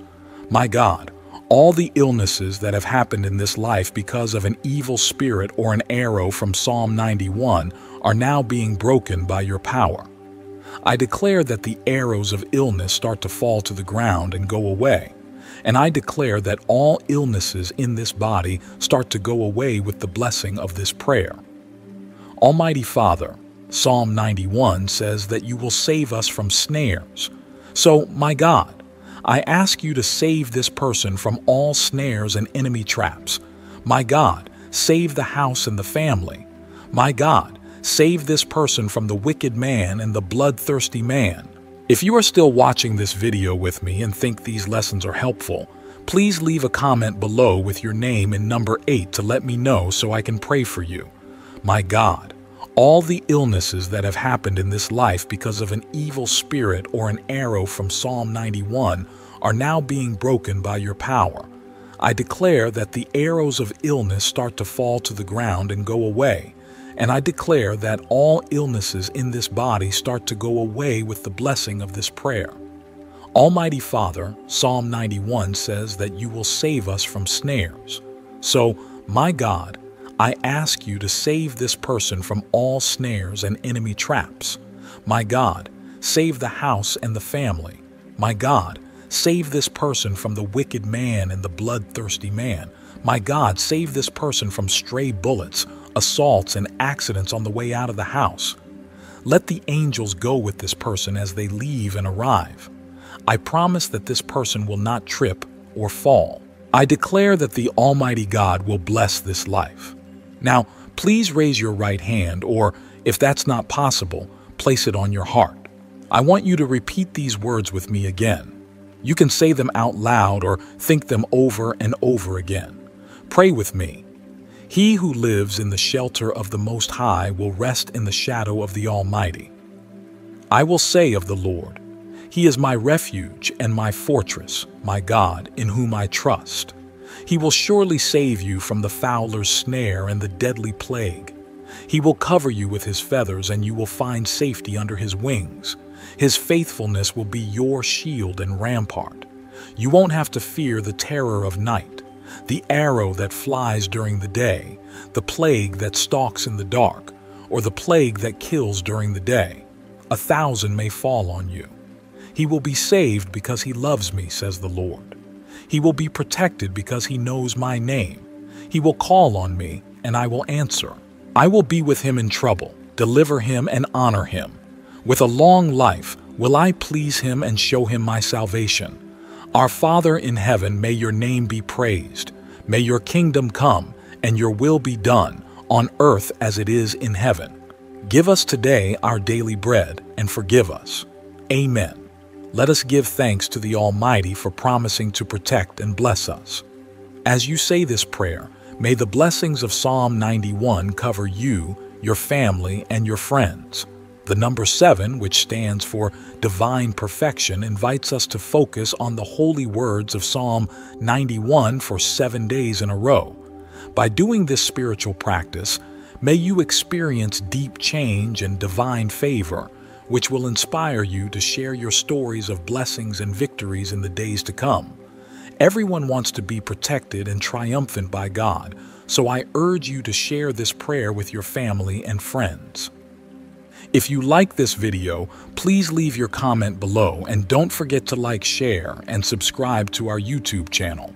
My God, all the illnesses that have happened in this life because of an evil spirit or an arrow from Psalm 91 are now being broken by your power. I declare that the arrows of illness start to fall to the ground and go away. And I declare that all illnesses in this body start to go away with the blessing of this prayer. Almighty Father, Psalm 91 says that you will save us from snares. So, my God, I ask you to save this person from all snares and enemy traps. My God, save the house and the family. My God, save this person from the wicked man and the bloodthirsty man. If you are still watching this video with me and think these lessons are helpful, please leave a comment below with your name and number 8 to let me know so I can pray for you. My God, all the illnesses that have happened in this life because of an evil spirit or an arrow from Psalm 91 are now being broken by your power. I declare that the arrows of illness start to fall to the ground and go away, and I declare that all illnesses in this body start to go away with the blessing of this prayer. Almighty Father, Psalm 91 says that you will save us from snares. So, my God, I ask you to save this person from all snares and enemy traps. My God, save the house and the family. My God, save this person from the wicked man and the bloodthirsty man. My God, save this person from stray bullets, assaults, and accidents on the way out of the house. Let the angels go with this person as they leave and arrive. I promise that this person will not trip or fall. I declare that the Almighty God will bless this life. Now, please raise your right hand, or if that's not possible, place it on your heart. I want you to repeat these words with me again. You can say them out loud or think them over and over again. Pray with me. He who lives in the shelter of the Most High will rest in the shadow of the Almighty. I will say of the Lord, He is my refuge and my fortress, my God, in whom I trust. He will surely save you from the fowler's snare and the deadly plague. He will cover you with his feathers, and you will find safety under his wings. His faithfulness will be your shield and rampart. You won't have to fear the terror of night, the arrow that flies during the day, the plague that stalks in the dark, or the plague that kills during the day. A thousand may fall on you. He will be saved because he loves me, says the Lord. He will be protected because he knows my name. He will call on me, and I will answer. I will be with him in trouble, deliver him and honor him. With a long life will I please him and show him my salvation. Our Father in heaven, may your name be praised. May your kingdom come, and your will be done, on earth as it is in heaven. Give us today our daily bread, and forgive us. Amen. Let us give thanks to the Almighty for promising to protect and bless us. As you say this prayer, may the blessings of Psalm 91 cover you, your family, and your friends. The number 7, which stands for divine perfection, invites us to focus on the holy words of Psalm 91 for seven days in a row. By doing this spiritual practice, may you experience deep change and divine favor, which will inspire you to share your stories of blessings and victories in the days to come. Everyone wants to be protected and triumphant by God, so I urge you to share this prayer with your family and friends. If you like this video, please leave your comment below and don't forget to like, share, and subscribe to our YouTube channel.